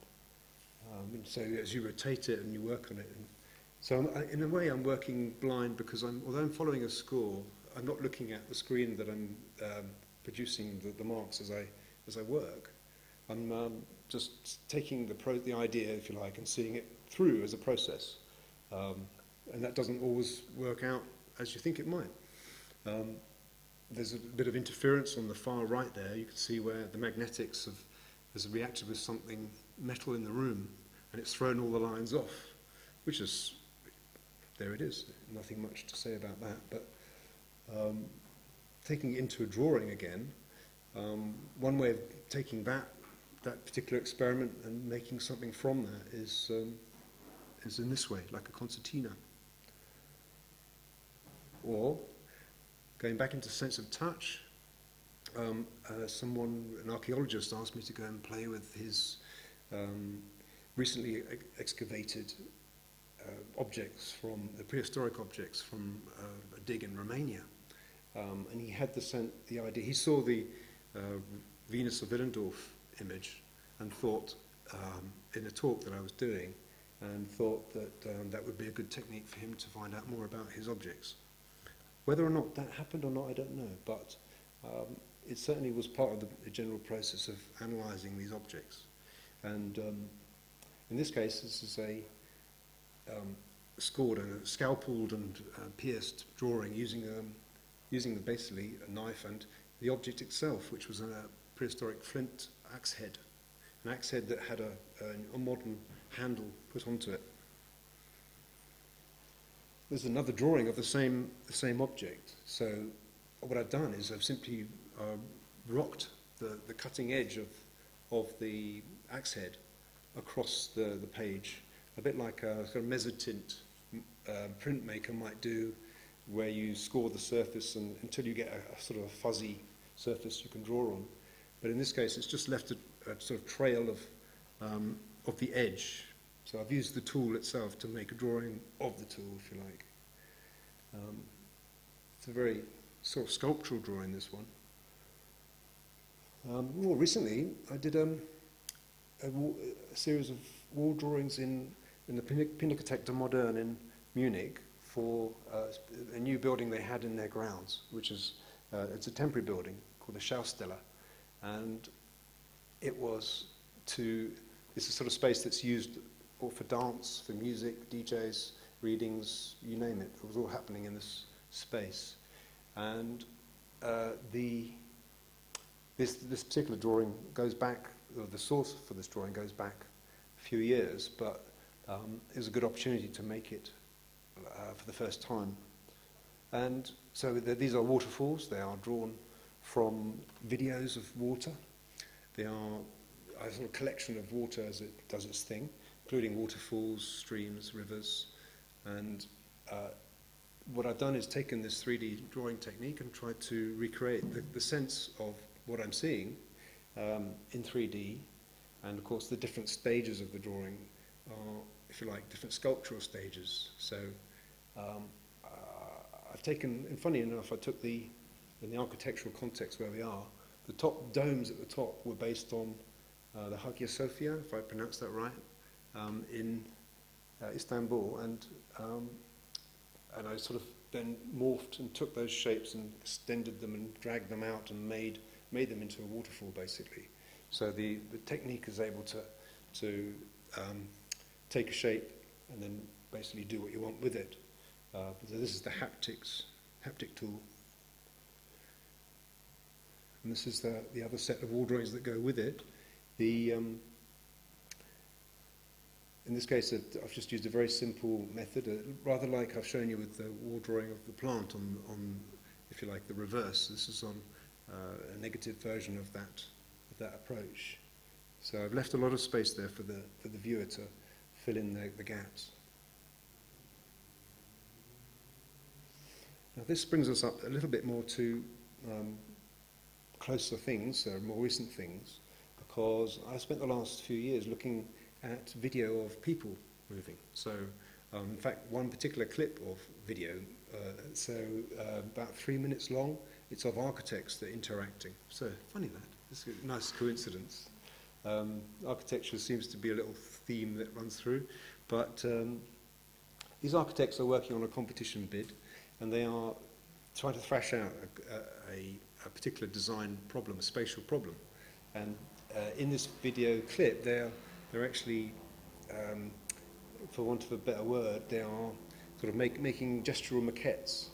Um, and so as you rotate it and you work on it. And so I'm, I, in a way I'm working blind because I'm, although I'm following a score, I'm not looking at the screen that I'm um, producing the, the marks as I, as I work. I'm um, just taking the, the idea, if you like, and seeing it through as a process. Um, and that doesn't always work out as you think it might. Um, there's a bit of interference on the far right there. You can see where the magnetics have has reacted with something metal in the room, and it's thrown all the lines off, which is, there it is. Nothing much to say about that. But um, taking into a drawing again, um, one way of taking that that particular experiment and making something from that is um, is in this way, like a concertina. Or going back into sense of touch, um, uh, someone, an archaeologist, asked me to go and play with his um, recently ex excavated uh, objects from the prehistoric objects from uh, a dig in Romania. Um, and he had the, the idea, he saw the uh, Venus of Willendorf image and thought, um, in a talk that I was doing, and thought that um, that would be a good technique for him to find out more about his objects. Whether or not that happened or not, I don't know, but um, it certainly was part of the, the general process of analysing these objects. And um, in this case, this is a um, scored, a scalpeled and uh, pierced drawing using, um, using basically a knife and the object itself, which was a prehistoric flint axe head, an axe head that had a, a, a modern handle put onto it. there's another drawing of the same, the same object. So what I've done is I've simply uh, rocked the, the cutting edge of, of the axe head across the, the page, a bit like a sort of mezzotint uh, printmaker might do, where you score the surface and until you get a, a sort of a fuzzy surface you can draw on. But in this case, it's just left a, a sort of trail of, um, of the edge So I've used the tool itself to make a drawing of the tool, if you like. Um, it's a very sort of sculptural drawing, this one. Um, more recently, I did um, a, a series of wall drawings in, in the Pinakothek der Moderne in Munich for uh, a new building they had in their grounds, which is uh, it's a temporary building called the Schaustelle, and it was to it's a sort of space that's used for dance, for music, DJs, readings, you name it. It was all happening in this space, and uh, the this, this particular drawing goes back, or the source for this drawing goes back a few years, but um, it was a good opportunity to make it uh, for the first time. And so the, these are waterfalls. They are drawn from videos of water. They are a sort of collection of water as it does its thing, including waterfalls, streams, rivers. And uh, what I've done is taken this 3D drawing technique and tried to recreate the, the sense of what I'm seeing um, in 3D, and of course the different stages of the drawing are, if you like, different sculptural stages. So um, uh, I've taken, and funny enough, I took the, in the architectural context where we are, the top domes at the top were based on uh, the Hagia Sophia, if I pronounce that right, um, in uh, Istanbul, and um, and I sort of then morphed and took those shapes and extended them and dragged them out and made made them into a waterfall basically. So the, the technique is able to, to um, take a shape and then basically do what you want with it. Uh, so this is the haptics, haptic tool. And this is the, the other set of wall drawings that go with it. The, um, in this case, I've just used a very simple method, uh, rather like I've shown you with the wall drawing of the plant on, on, if you like, the reverse. This is on uh, a negative version of that, of that approach. So I've left a lot of space there for the, for the viewer to fill in the, the gaps. Now this brings us up a little bit more to um, closer things, uh, more recent things, because I spent the last few years looking at video of people moving. So um, in fact, one particular clip of video, uh, so uh, about three minutes long, it's of architects that are interacting. So funny that. It's a nice coincidence. Um, architecture seems to be a little theme that runs through. But um, these architects are working on a competition bid and they are trying to thrash out a, a, a particular design problem, a spatial problem. And uh, in this video clip, they're, they're actually, um, for want of a better word, they are sort of make, making gestural maquettes.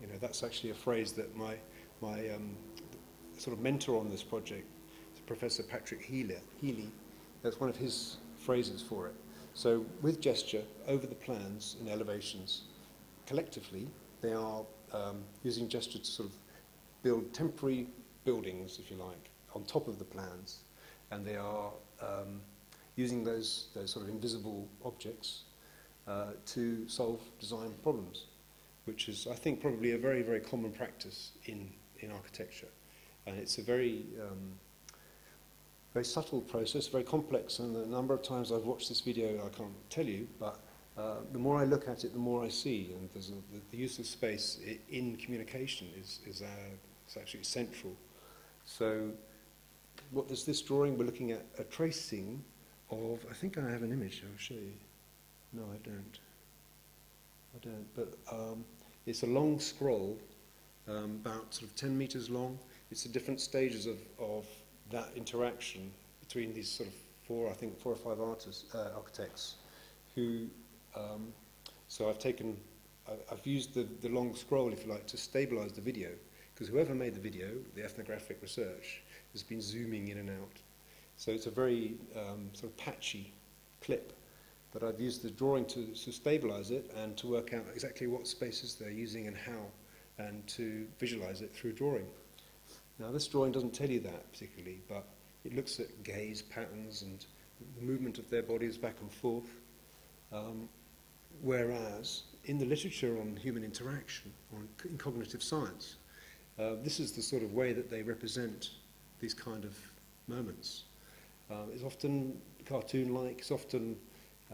You know, that's actually a phrase that my, my um, sort of mentor on this project, Professor Patrick Healy, Healy, that's one of his phrases for it. So with gesture, over the plans and elevations, collectively, they are um, using gesture to sort of build temporary buildings, if you like, on top of the plans, and they are um, using those, those sort of invisible objects uh, to solve design problems, which is, I think, probably a very, very common practice in, in architecture. And it's a very, um, very subtle process, very complex, and the number of times I've watched this video, I can't tell you, but uh, the more I look at it, the more I see, and a, the, the use of space in communication is, is, uh, is actually central. So what is this drawing? We're looking at a tracing of, I think I have an image, I'll show you. No, I don't. I don't, but um, it's a long scroll, um, about sort of 10 meters long. It's the different stages of, of that interaction between these sort of four, I think, four or five artists, uh, architects who, um, so I've taken, I've used the, the long scroll, if you like, to stabilize the video, because whoever made the video, the ethnographic research, has been zooming in and out. So it's a very um, sort of patchy clip, but I've used the drawing to, to stabilize it and to work out exactly what spaces they're using and how, and to visualize it through drawing. Now, this drawing doesn't tell you that particularly, but it looks at gaze patterns and the movement of their bodies back and forth. Um, whereas in the literature on human interaction, on in cognitive science, uh, this is the sort of way that they represent these kind of moments. Uh, it's often cartoon-like, it's often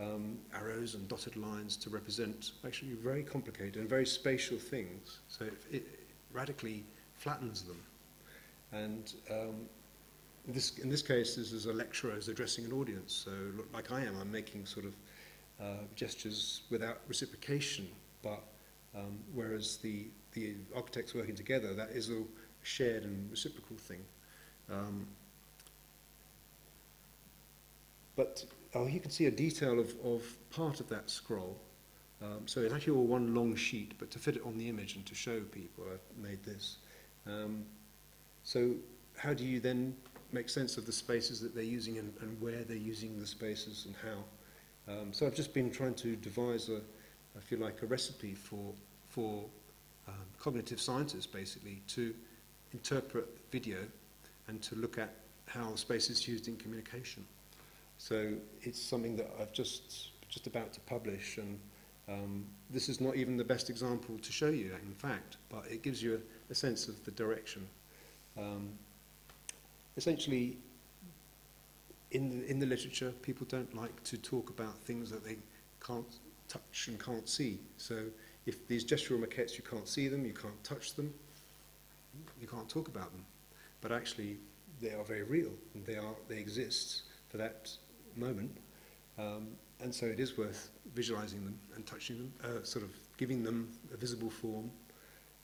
um, arrows and dotted lines to represent actually very complicated and very spatial things. So it, it radically flattens them. And um, in, this, in this case, this is a lecturer who's addressing an audience. So like I am, I'm making sort of uh, gestures without reciprocation, but um, whereas the, the architects working together, that is a shared and reciprocal thing. Um, but oh, you can see a detail of, of part of that scroll. Um, so it's actually all one long sheet, but to fit it on the image and to show people, I've made this. Um, so how do you then make sense of the spaces that they're using and, and where they're using the spaces and how? Um, so I've just been trying to devise a, I feel like a recipe for, for um, cognitive scientists basically to interpret video and to look at how space is used in communication. So it's something that I've just, just about to publish and um, this is not even the best example to show you in fact, but it gives you a, a sense of the direction. Um, essentially, in the, in the literature, people don't like to talk about things that they can't touch and can't see. So if these gestural maquettes, you can't see them, you can't touch them, you can't talk about them. But actually, they are very real, and they, are, they exist for that moment. Um, and so it is worth visualizing them and touching them, uh, sort of giving them a visible form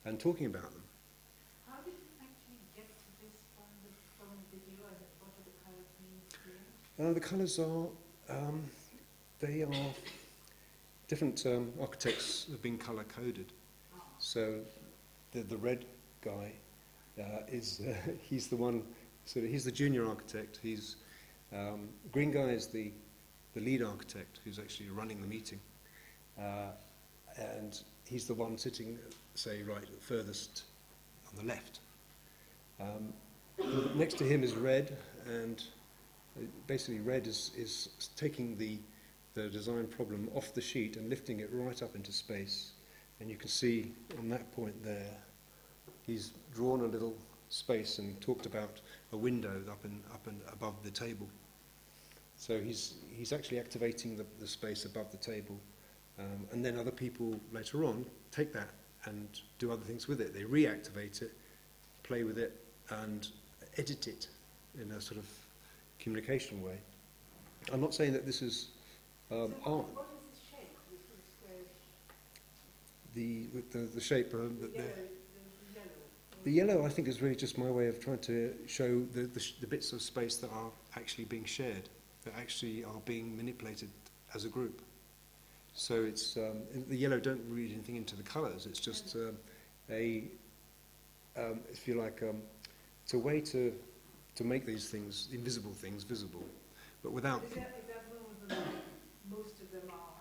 and talking about them. how did you actually get to this Uh, the colours are, um, they are, different um, architects have been colour coded. So the, the red guy uh, is, uh, he's the one, so he's the junior architect. He's, um, green guy is the, the lead architect who's actually running the meeting. Uh, and he's the one sitting, say, right furthest on the left. Um, next to him is red, and basically red is, is taking the, the design problem off the sheet and lifting it right up into space. And you can see on that point there, he's drawn a little space and talked about a window up and up and above the table. So he's, he's actually activating the, the space above the table. Um, and then other people later on take that and do other things with it. They reactivate it, play with it, and edit it in a sort of communication way. I'm not saying that this is um, so art. What is the shape? This is the, the, shape, uh, the, the, yellow, the, yellow. I think, is really just my way of trying to show the, the, sh- the bits of space that are actually being shared, that actually are being manipulated as a group. So it's um, the yellow don't read anything into the colours. It's just um, a, um, if you like, um, it's a way to to make these things, invisible things, visible, but without. Is that, is that one of them, most of them are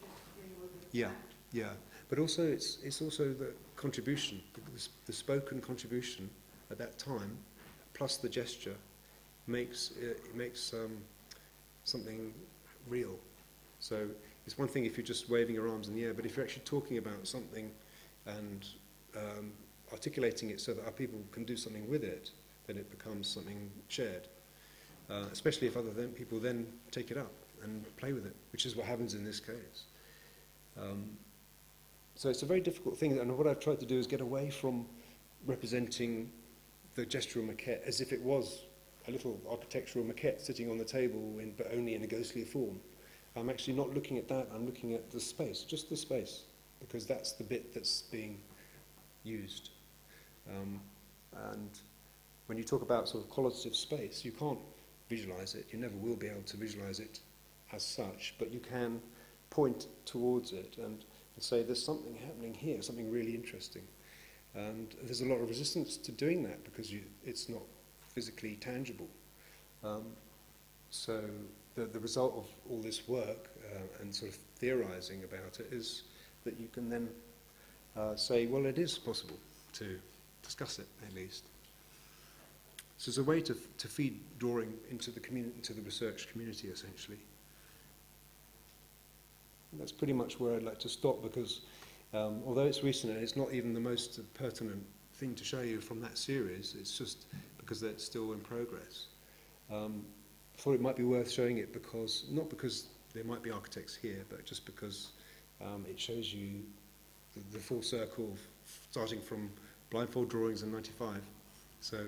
just being? Yeah, yeah. But also, it's it's also the contribution, the, the spoken contribution at that time, plus the gesture, makes uh, it makes um, something real. So it's one thing if you're just waving your arms in the air, but if you're actually talking about something and um, articulating it so that our people can do something with it, then it becomes something shared. Uh, especially if other than people then take it up and play with it, which is what happens in this case. Um, so it's a very difficult thing, and what I've tried to do is get away from representing the gestural maquette as if it was a little architectural maquette sitting on the table, in, but only in a ghostly form. I'm actually not looking at that, I'm looking at the space, just the space, because that's the bit that's being used. Um, and when you talk about sort of qualitative space, you can't visualize it, you never will be able to visualize it as such, but you can point towards it and, and say there's something happening here, something really interesting. And there's a lot of resistance to doing that because you, it's not physically tangible. Um, so the, the result of all this work uh, and sort of theorizing about it is that you can then uh, say, well, it is possible to discuss it at least. So it's a way to, to feed drawing into the, into the research community, essentially. And that's pretty much where I'd like to stop because um, although it's recent and it's not even the most pertinent thing to show you from that series, it's just because it's still in progress. Um, I thought it might be worth showing it because, not because there might be architects here, but just because um, it shows you the, the full circle starting from blindfold drawings in 95. So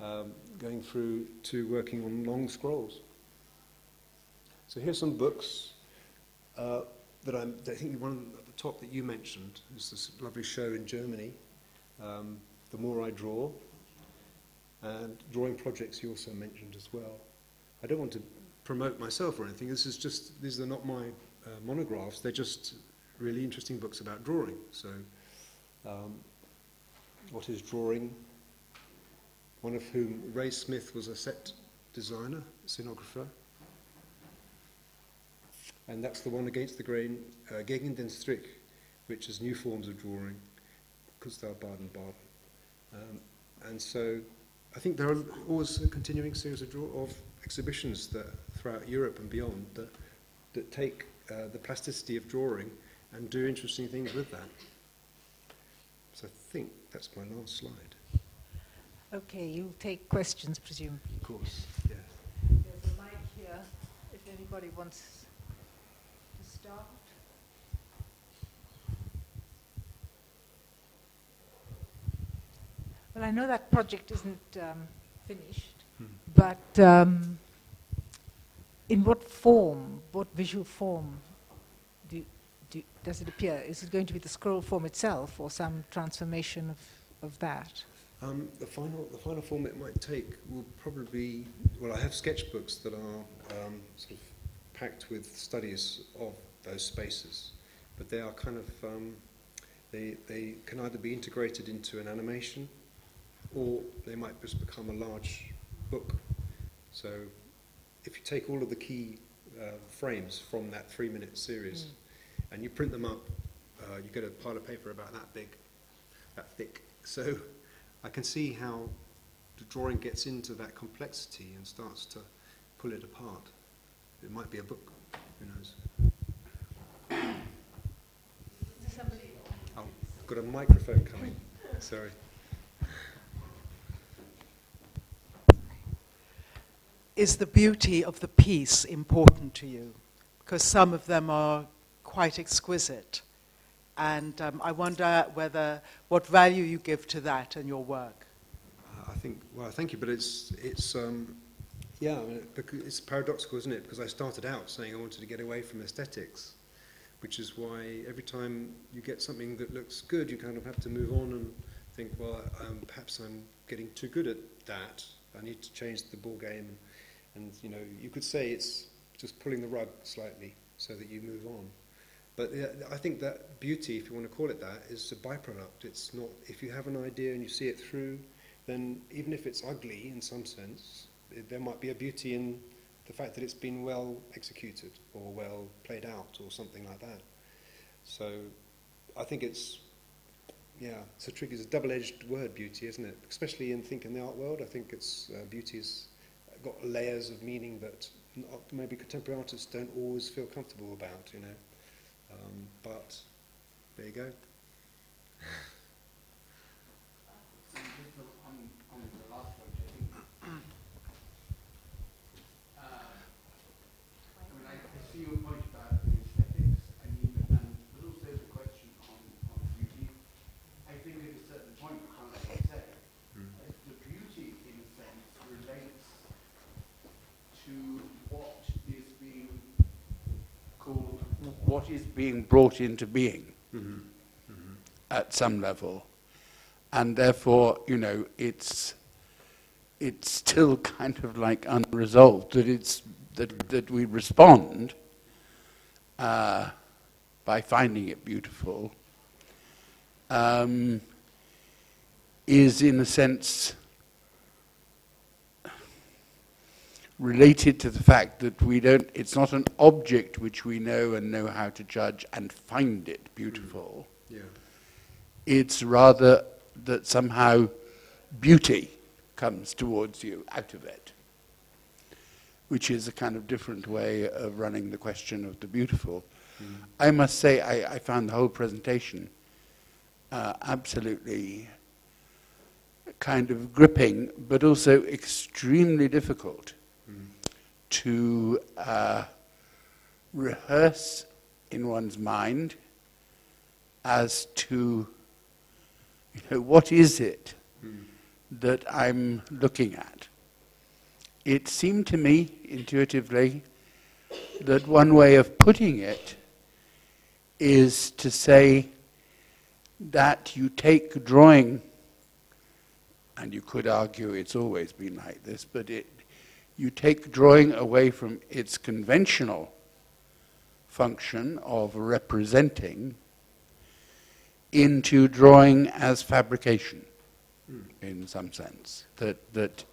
um, going through to working on long scrolls. So here's some books uh, that I'm, I think one at the top that you mentioned is this lovely show in Germany, um, The More I Draw, and drawing projects you also mentioned as well. I don't want to promote myself or anything. This is just, these are not my uh, monographs. They're just really interesting books about drawing. So, um, what is drawing? One of whom, Rae Smith, was a set designer, scenographer. And that's the one against the grain, uh, Gegen den Strich, which is new forms of drawing, Gustav Baden-Baden. Um, and so I think there are always a continuing series of, draw, of exhibitions that throughout Europe and beyond that, that take uh, the plasticity of drawing and do interesting things with that. So I think that's my last slide. Okay, you'll take questions, presume. Of course, yes. There's a mic here, if anybody wants to start. Well, I know that project isn't um, finished, Hmm. but um, in what form, what visual form do, do, does it appear? Is it going to be the scroll form itself or some transformation of, of that? Um, the final, the final form it might take will probably be, well, I have sketchbooks that are um, sort of packed with studies of those spaces, but they are kind of, um, they, they can either be integrated into an animation or they might just become a large book. So if you take all of the key uh, frames from that three-minute series Mm. and you print them up, uh, you get a pile of paper about that big, that thick. So I can see how the drawing gets into that complexity and starts to pull it apart. It might be a book, who knows. Somebody Oh, I've got a microphone coming. Sorry. Is the beauty of the piece important to you? Because some of them are quite exquisite. And um, I wonder whether what value you give to that in your work. Uh, I think, well, thank you, but it's, it's um, yeah, I mean, it's paradoxical, isn't it? Because I started out saying I wanted to get away from aesthetics, which is why every time you get something that looks good, you kind of have to move on and think, well, um, perhaps I'm getting too good at that. I need to change the ball game. And, you know, you could say it's just pulling the rug slightly so that you move on. But I think that beauty, if you want to call it that, is a byproduct. It's not, if you have an idea and you see it through, then even if it's ugly in some sense, it, there might be a beauty in the fact that it's been well executed or well played out or something like that. So I think it's, yeah, it's a tricky, it's a double-edged word, beauty, isn't it? Especially in think in the art world, I think it's uh, beauty's got layers of meaning that maybe contemporary artists don't always feel comfortable about, you know. Um, but there you go. what is being brought into being mm-hmm. Mm-hmm. at some level. And therefore, you know, it's, it's still kind of like unresolved that, it's, that, that we respond uh, by finding it beautiful um, is, in a sense, related to the fact that we don't, it's not an object which we know and know how to judge and find it beautiful. Mm. Yeah. It's rather that somehow beauty comes towards you out of it, which is a kind of different way of running the question of the beautiful. Mm. I must say, I, I, found the whole presentation uh, absolutely kind of gripping, but also extremely difficult to uh, rehearse in one's mind as to you know, what is it mm. that I'm looking at. It seemed to me intuitively that one way of putting it is to say that you take drawing, and you could argue it's always been like this, but it you take drawing away from its conventional function of representing into drawing as fabrication mm. in some sense that that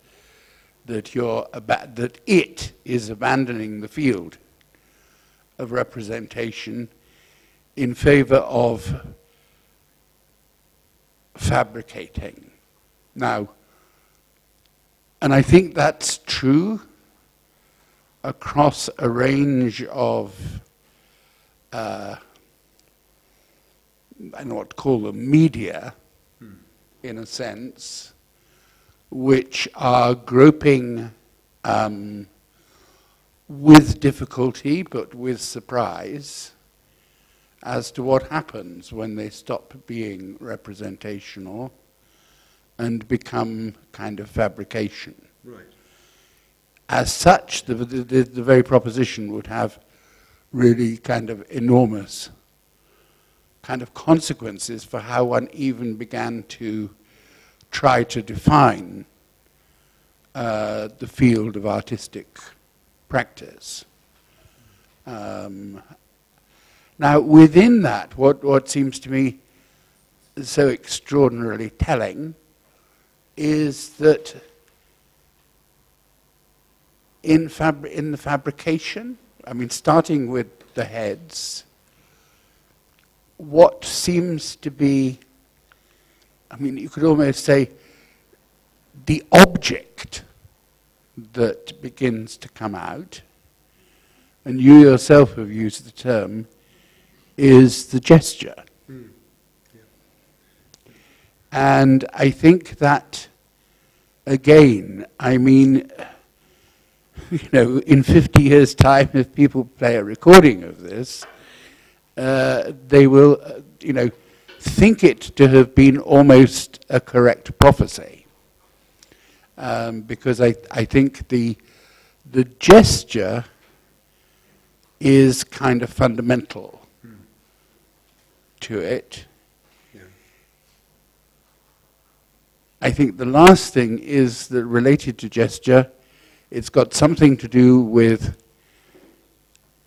that you're that it is abandoning the field of representation in favor of fabricating now and I think that's true across a range of, uh, I know what to call them, media, hmm. in a sense, which are groping um, with difficulty but with surprise as to what happens when they stop being representational and become kind of fabrication. Right. As such, the, the, the very proposition would have really kind of enormous kind of consequences for how one even began to try to define uh, the field of artistic practice. Um, now, within that, what, what seems to me so extraordinarily telling is that in, in the fabrication, I mean, starting with the heads, what seems to be, I mean, you could almost say, the object that begins to come out, and you yourself have used the term, is the gesture. Mm. And I think that, again, I mean, you know, in 50 years' time, if people play a recording of this, uh, they will, uh, you know, think it to have been almost a correct prophecy. Um, because I, I think the, the gesture is kind of fundamental hmm. to it. I think the last thing is that related to gesture, it's got something to do with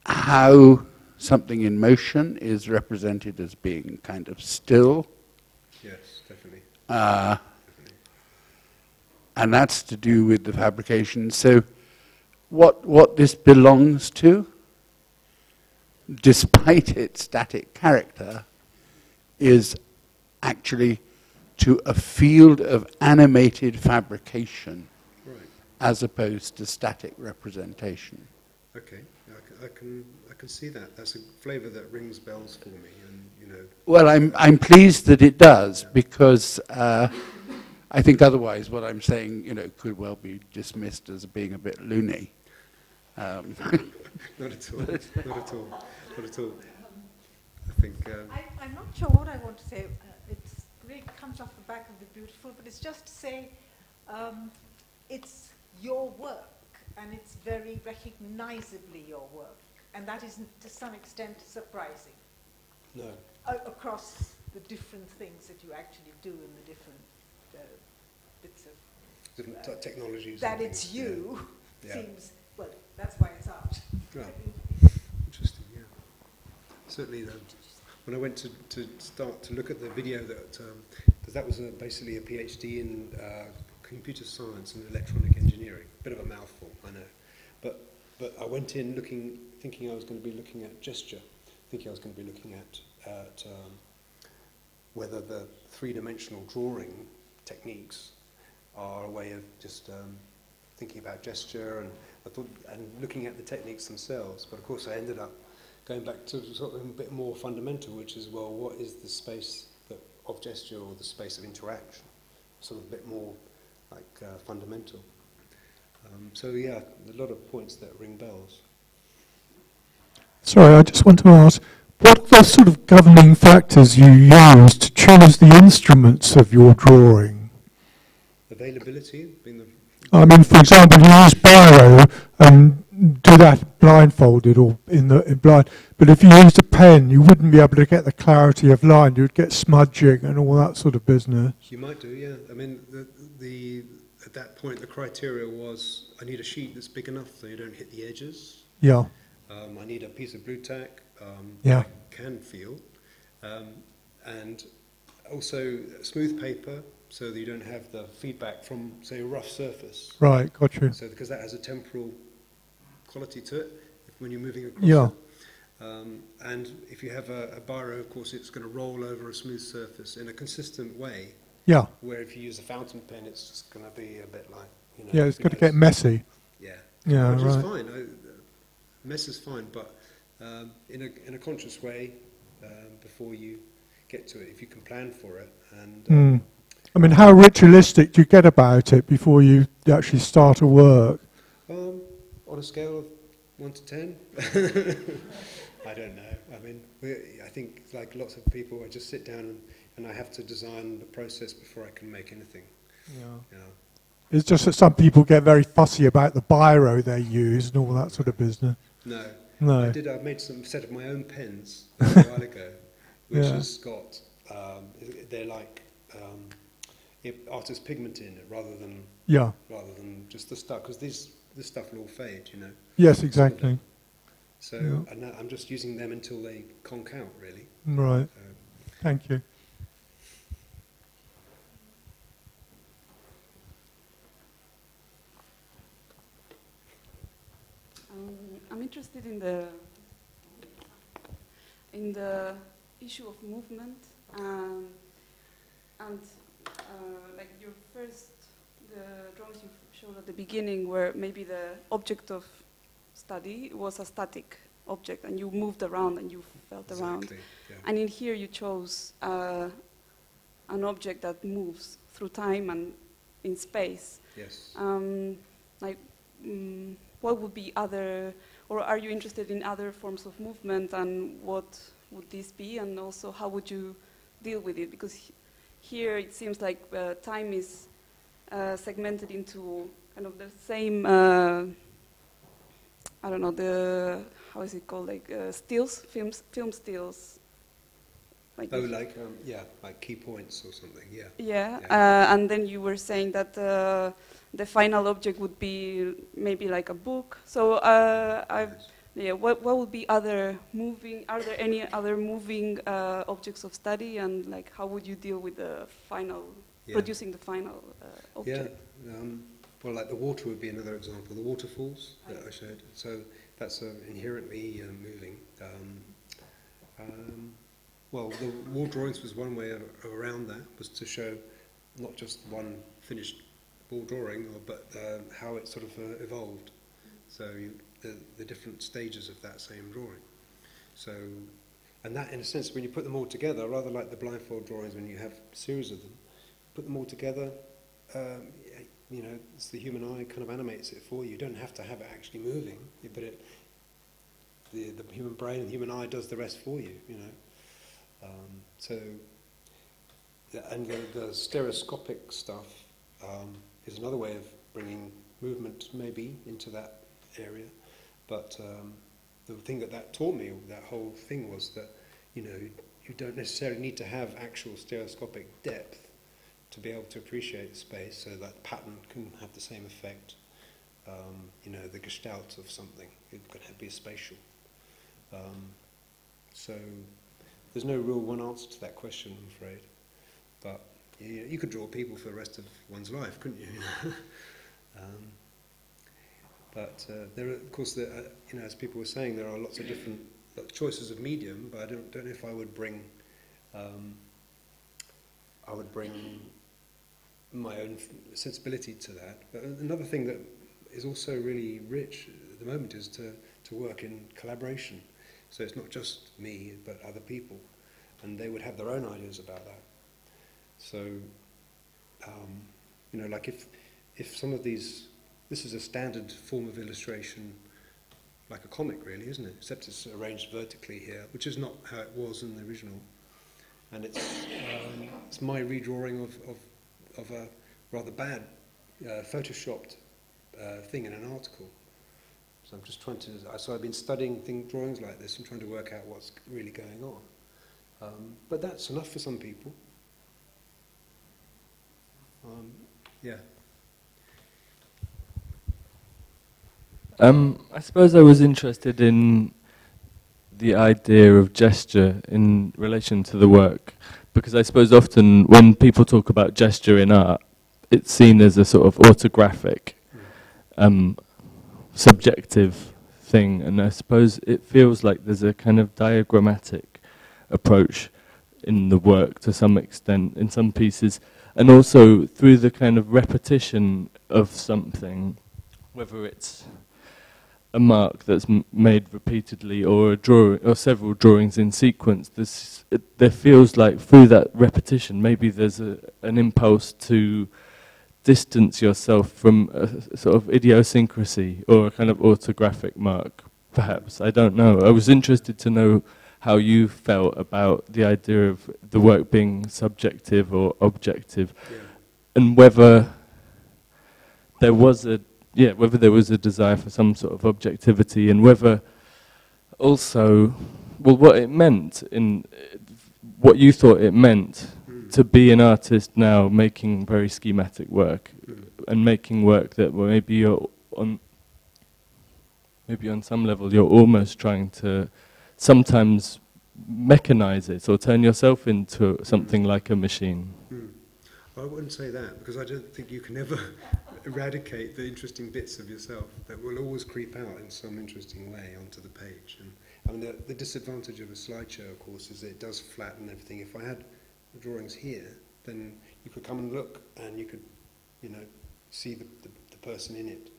how something in motion is represented as being kind of still. Yes, definitely. Uh, and that's to do with the fabrication. So, what, what this belongs to, despite its static character, is actually to a field of animated fabrication Right. as opposed to static representation. Okay. I can, I can, I can see that. That's a flavour that rings bells for me, and you know, Well, I'm, I'm pleased that it does because uh, I think otherwise what I'm saying, you know, could well be dismissed as being a bit loony. Um, not at all, not at all, not at all. I think. Um, I, I'm not sure what I want to say. Uh, comes off the back of the beautiful, but it's just to say um, it's your work and it's very recognizably your work. And that isn't to some extent surprising no. uh, across the different things that you actually do in the different uh, bits of Different t- technologies. that it's things, you Yeah. seems well that's why it's art Yeah. Interesting, yeah. Certainly, when I went to, to start to look at the video, that because that was a, basically a PhD in uh, computer science and electronic engineering. Bit of a mouthful, I know. But but I went in looking, thinking I was going to be looking at gesture, thinking I was going to be looking at at um, whether the three-dimensional drawing techniques are a way of just um, thinking about gesture and I thought and looking at the techniques themselves. But of course, I ended up going back to sort of a bit more fundamental, which is well, what is the space that, of gesture or the space of interaction? Sort of a bit more like uh, fundamental. Um, so yeah, a lot of points that ring bells. Sorry, I just want to ask, what are the sort of governing factors you use to choose the instruments of your drawing? Availability being the I mean, for example, you use biro and do that blindfolded or in the in blind. But if you used a pen, you wouldn't be able to get the clarity of line. You'd get smudging and all that sort of business. You might do, yeah. I mean, the, the at that point, the criteria was I need a sheet that's big enough so you don't hit the edges. Yeah, Um, I need a piece of Blu Tack um, Yeah. I can feel, um, and also smooth paper so that you don't have the feedback from, say, a rough surface. right, got you. So because that has a temporal quality to it when you're moving across. Yeah. Um, and if you have a, a biro, of course, it's going to roll over a smooth surface in a consistent way. Yeah, Where if you use a fountain pen, it's just going to be a bit like you know. yeah, it's going to get messy. Yeah. Yeah, Which is right. fine. I, mess is fine, but um, in a in a conscious way um, before you get to it, if you can plan for it and. um, Mm. I mean, how ritualistic do you get about it before you actually start a work? On a scale of one to ten, I don't know. I mean, I think like lots of people, I just sit down and, and I have to design the process before I can make anything. Yeah. You know. It's just that some people get very fussy about the biro they use and all that sort of business. No, No. I did. I made some set of my own pens a while ago, which Yeah. has got. Um, they're like um, artist pigment in it rather than Yeah. rather than just the stuff because this this stuff will all fade, you know. Yes, exactly. So Yeah. and I'm just using them until they conk out, really. Right. So, Thank you. Um, I'm interested in the in the issue of movement um, and uh, like your first the drawings you showed at the beginning where maybe the object of study was a static object and you moved around and you felt around. Yeah. and in here you chose uh, an object that moves through time and in space Yes. um, like, mm, what would be other, or are you interested in other forms of movement, and what would this be, and also how would you deal with it? Because he- here it seems like uh, time is segmented into kind of the same, uh, I don't know, the how is it called, like uh, stills, films, film stills. Like Oh, like, um, yeah, like key points or something, yeah. Yeah, Yeah. Uh, and then you were saying that uh, the final object would be maybe like a book. So uh, I, Yes. yeah, what what would be other moving? Are there any other moving uh, objects of study, and like how would you deal with the final, Yeah. producing the final uh, object? Yeah, um, well, like the water would be another example. The waterfalls that I showed. So that's uh, inherently uh, moving. Um, um, well, the wall drawings was one way a- around that, was to show not just one finished wall drawing, or, but uh, how it sort of uh, evolved. So you, the, the different stages of that same drawing. So, and that, in a sense, when you put them all together, rather like the blindfold drawings, when you have a series of them, put them all together, um, you know, it's the human eye kind of animates it for you. You don't have to have it actually moving, but it, the, the human brain and the human eye does the rest for you, you know. Um, so, and the, the stereoscopic stuff um, is another way of bringing movement maybe into that area. But um, the thing that that taught me, that whole thing was that, you know, you don't necessarily need to have actual stereoscopic depth to be able to appreciate space so that pattern can have the same effect. Um, you know, the gestalt of something. It could be spatial. Um, so there's no real one answer to that question, I'm afraid. But you, you could draw people for the rest of one's life, couldn't you? um, but uh, there, are, of course, there, uh, you know, as people were saying, there are lots of different choices of medium. But I don't, don't know if I would bring, um, I would bring my own sensibility to that. But another thing that is also really rich at the moment is to, to work in collaboration. So it's not just me, but other people, and they would have their own ideas about that. So, um, you know, like if if some of these, this is a standard form of illustration, like a comic, really, isn't it? Except it's arranged vertically here, which is not how it was in the original. And it's um, it's my redrawing of of, of a rather bad, uh, photoshopped uh, thing in an article. So I'm just trying to. So I've been studying thing, drawings like this and trying to work out what's really going on. Um, but that's enough for some people. Um, yeah. Um, I suppose I was interested in the idea of gesture in relation to the work, because I suppose often when people talk about gesture in art, it's seen as a sort of autographic, um, subjective thing, and I suppose it feels like there's a kind of diagrammatic approach in the work to some extent in some pieces, and also through the kind of repetition of something, whether it's a mark that's m- made repeatedly or a draw or several drawings in sequence. This it, there feels like through that repetition maybe there's a, an impulse to distance yourself from a sort of idiosyncrasy or a kind of autographic mark perhaps. I don't know. I was interested to know how you felt about the idea of the work being subjective or objective Yeah. and whether there was a yeah whether there was a desire for some sort of objectivity and whether also well what it meant in what you thought it meant Mm. to be an artist now making very schematic work Mm. and making work that well, maybe you're on maybe on some level you're almost trying to sometimes mechanize it or turn yourself into something like a machine Hmm. I wouldn't say that because I don't think you can ever eradicate the interesting bits of yourself that will always creep out in some interesting way onto the page. And I mean, the, the disadvantage of a slideshow, of course, is it does flatten everything. If I had the drawings here, then you could come and look and you could, you know, see the, the, the person in it.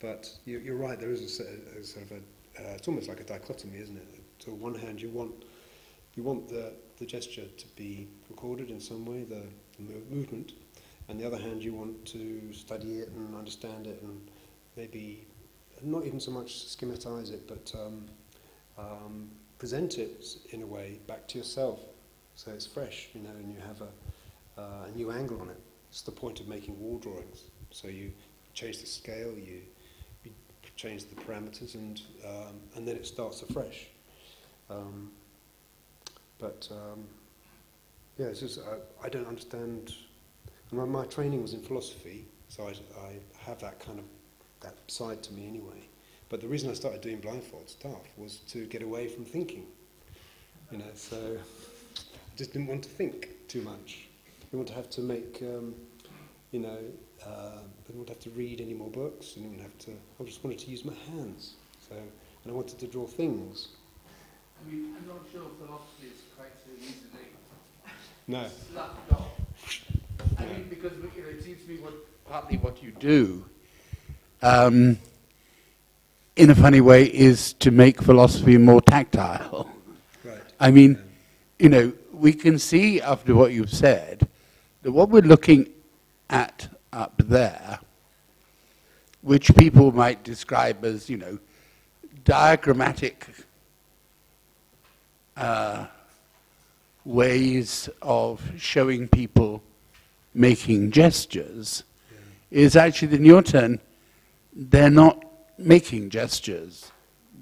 But you, you're right, there is a, a sort of a, uh, it's almost like a dichotomy, isn't it? So on one hand, you want you want the, the gesture to be recorded in some way, the, the movement. On the other hand, you want to study it and understand it and maybe not even so much schematize it, but um, um, present it in a way back to yourself so it's fresh, you know, and you have a, uh, a new angle on it. It's the point of making wall drawings. So you change the scale, you, you change the parameters, and, um, and then it starts afresh. Um, but um, Yeah, it's just I, I don't understand. My, my training was in philosophy, so I, I have that kind of that side to me anyway. But the reason I started doing blindfold stuff was to get away from thinking. You know, so I just didn't want to think too much. I didn't want to have to make, um, you know, uh, I didn't want to have to read any more books. I didn't have to. I just wanted to use my hands. So, and I wanted to draw things. I mean, I'm not sure philosophy is quite so easily No. sloughed off. I mean, because you know, it seems to me what partly what you do, um, in a funny way, is to make philosophy more tactile. Right. I mean, you know, we can see after what you've said that what we're looking at up there, which people might describe as, you know, diagrammatic uh, ways of showing people making gestures, is actually, in your turn, they're not making gestures.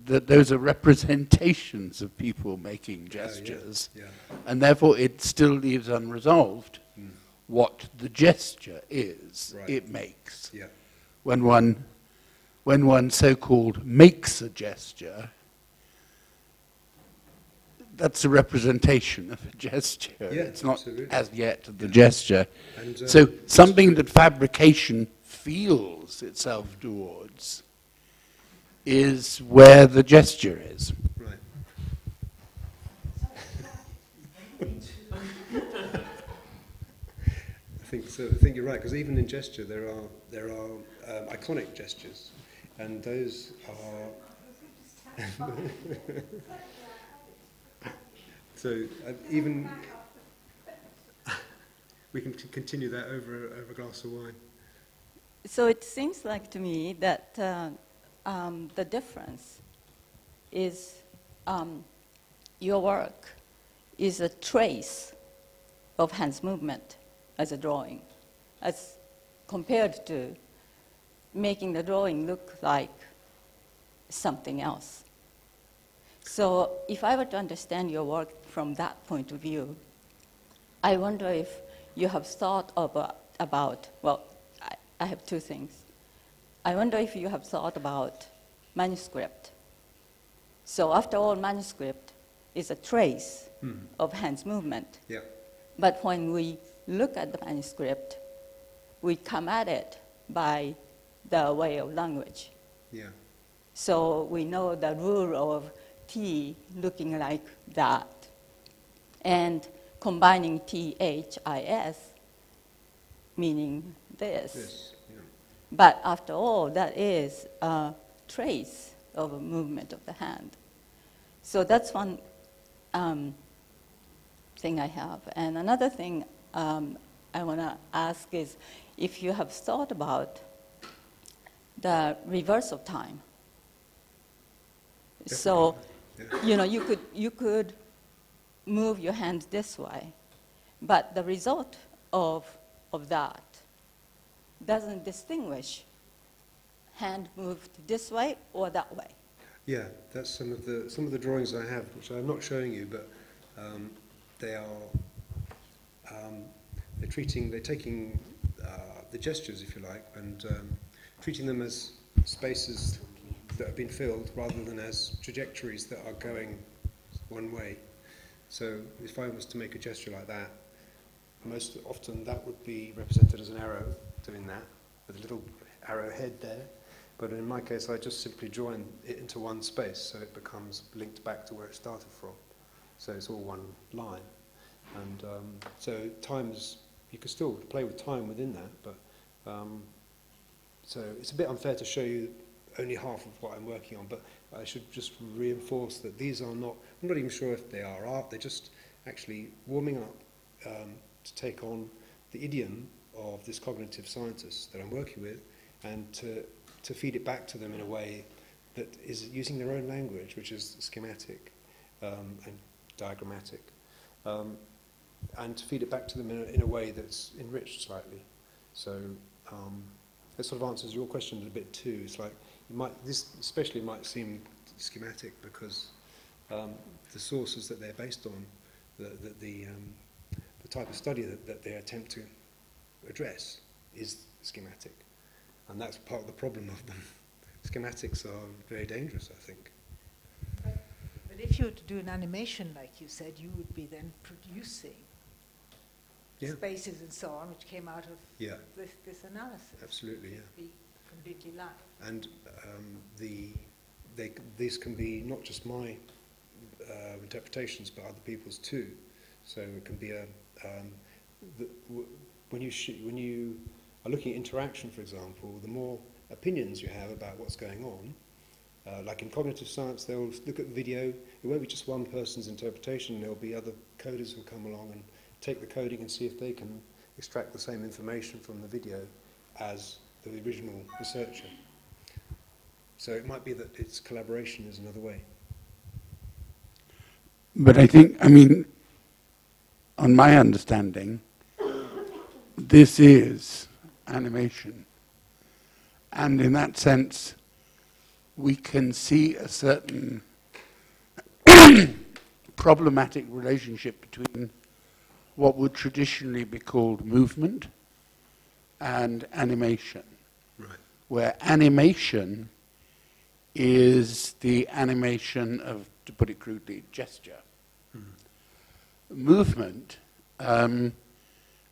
That those are representations of people making gestures Yeah. and therefore it still leaves unresolved Mm. what the gesture is Right. it makes. Yeah. When one, when one so-called makes a gesture, that's a representation of a gesture. Yeah, it's not absolutely. as yet the gesture. And, uh, so something that fabrication feels itself towards is where the gesture is. Right. I think so. I think you're right because even in gesture there are there are um, iconic gestures, and those are. so uh, even we can continue that over over a glass of wine. So it seems like to me that uh, um, the difference is um, your work is a trace of hands movement as a drawing, as compared to making the drawing look like something else. So if I were to understand your work from that point of view, I wonder if you have thought about, about well, I, I have two things. I wonder if you have thought about manuscript. So after all, manuscript is a trace Hmm. of hands movement. Yeah. But when we look at the manuscript, we come at it by the way of language. Yeah. So we know the rule of T looking like that. And combining T, H, I, S, meaning this. This. Yeah. But after all, that is a trace of a movement of the hand. So that's one um, thing I have. And another thing um, I want to ask is if you have thought about the reverse of time. So, Yeah. you know, you could, you could move your hand this way, but the result of, of that doesn't distinguish hand moved this way or that way. Yeah, that's some of the some of the drawings I have, which I'm not showing you, but um, they are um, they're treating they're taking uh, the gestures, if you like, and um, treating them as spaces that have been filled rather than as trajectories that are going one way. So if I was to make a gesture like that, most often that would be represented as an arrow doing that with a little arrow head there. But in my case, I just simply join it into one space so it becomes linked back to where it started from. So it's all one line. And um, so times, you can still play with time within that, but um, so it's a bit unfair to show you only half of what I'm working on, but I should just reinforce that these are not, I'm not even sure if they are art, they're just actually warming up um, to take on the idiom of this cognitive scientist that I'm working with and to, to feed it back to them in a way that is using their own language, which is schematic um, and diagrammatic, um, and to feed it back to them in a, in a way that's enriched slightly. So um, that sort of answers your question a bit too. It's like might, this especially might seem schematic because um, the sources that they're based on, the, the, the, um, the type of study that, that they attempt to address is schematic. And that's part of the problem of them. Schematics are very dangerous, I think. But if you were to do an animation, like you said, you would be then producing Yeah. spaces and so on, which came out of Yeah, this, this analysis. absolutely, yeah. Completely. And um, the, they, these can be not just my uh, interpretations, but other people's too. So it can be a, um, the, when, you when you are looking at interaction, for example, the more opinions you have about what's going on, uh, like in cognitive science, they'll look at the video, it won't be just one person's interpretation, there'll be other coders who'll come along and take the coding and see if they can extract the same information from the video as the original researcher. So it might be that its collaboration is another way. But I think, I mean, on my understanding, this is animation. And in that sense, we can see a certain problematic relationship between what would traditionally be called movement and animation, Right. where animation is the animation of, to put it crudely, gesture. Movement um,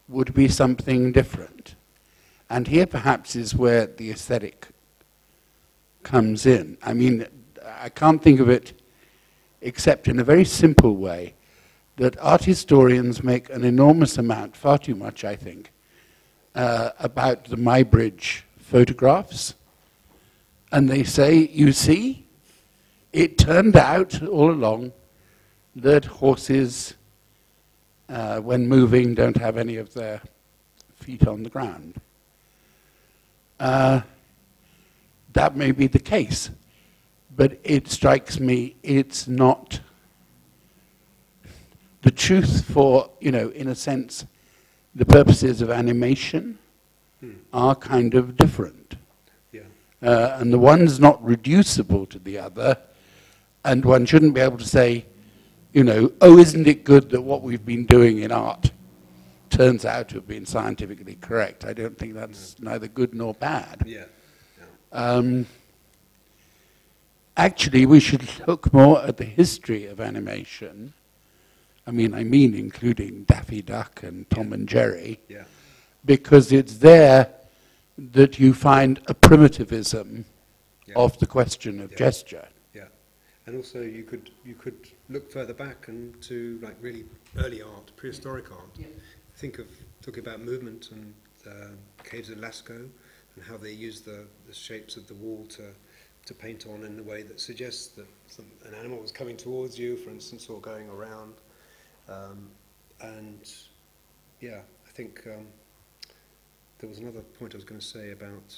would be something different. And here perhaps is where the aesthetic comes in. I mean, I can't think of it except in a very simple way that art historians make an enormous amount, far too much, I think, uh, about the Muybridge photographs. And they say, you see, it turned out all along that horses, uh, when moving, don't have any of their feet on the ground. Uh, that may be the case, but it strikes me it's not the truth for, you know, in a sense, the purposes of animation Hmm. are kind of different. Yeah. Uh, and the one's not reducible to the other, and one shouldn't be able to say, you know, oh, isn't it good that what we've been doing in art turns out to have been scientifically correct? I don't think that's neither good nor bad. Yeah. Um, actually, we should look more at the history of animation. I mean, I mean, including Daffy Duck and Tom and Jerry, Yeah. because it's there that you find a primitivism yeah. of the question of yeah. gesture. Yeah, and also you could you could look further back and to like really early art, prehistoric art. Yeah. Think of talking about movement and uh, caves in Lascaux and how they used the, the shapes of the wall to to paint on in a way that suggests that some, an animal was coming towards you, for instance, or going around. Um, and yeah, I think um, there was another point I was going to say about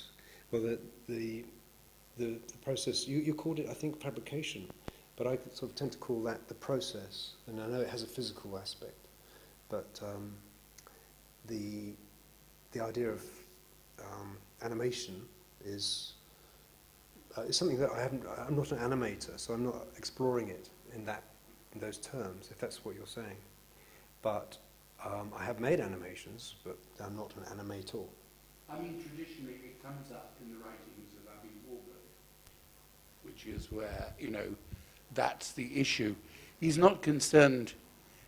well the the the, the process, you, you called it, I think, fabrication, but I sort of tend to call that the process, and I know it has a physical aspect, but um, the, the idea of um, animation is, uh, is something that I haven't, I'm not an animator, so I'm not exploring it in, that, in those terms, if that's what you're saying. But um, I have made animations, but I'm not an animator. I mean, traditionally it comes up in the writings of Aby Warburg, which is where, you know, that's the issue. He's not concerned,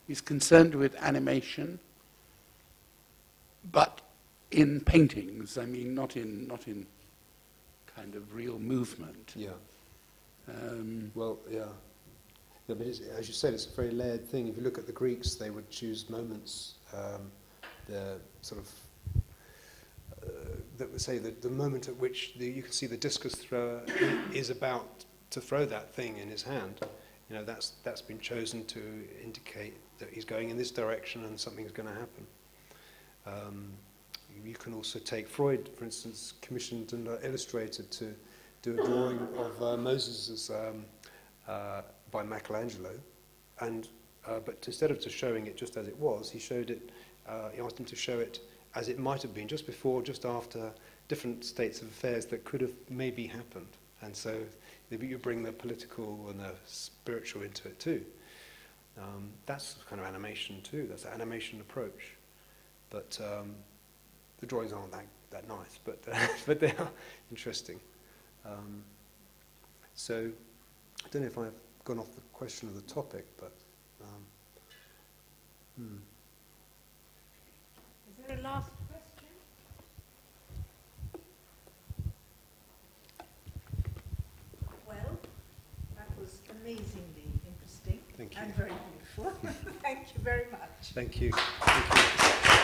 he's concerned with animation, but in paintings, I mean, not in, not in kind of real movement. Yeah. Um, Well, yeah. Yeah but as you said, it's a very layered thing. If you look at the Greeks, they would choose moments, um, the sort of, uh, that would say that the moment at which the, you can see the discus thrower is about to throw that thing in his hand. You know, that's, that's been chosen to indicate that he's going in this direction and something's going to happen. Um, you can also take Freud, for instance, commissioned and illustrated to do a drawing of uh, Moses um, uh, by Michelangelo, and uh, but instead of just showing it just as it was, he showed it. Uh, he asked him to show it as it might have been, just before, just after, different states of affairs that could have maybe happened. And so you bring the political and the spiritual into it too. Um, that's kind of animation too. That's an animation approach. But um, the drawings aren't that, that nice, but, uh, but they are interesting. Um, so I don't know if I've gone off the question of the topic, but um, hmm. Is there a last question? Well, that was amazingly interesting Thank you. and very beautiful. Thank you very much. thank you. Thank you.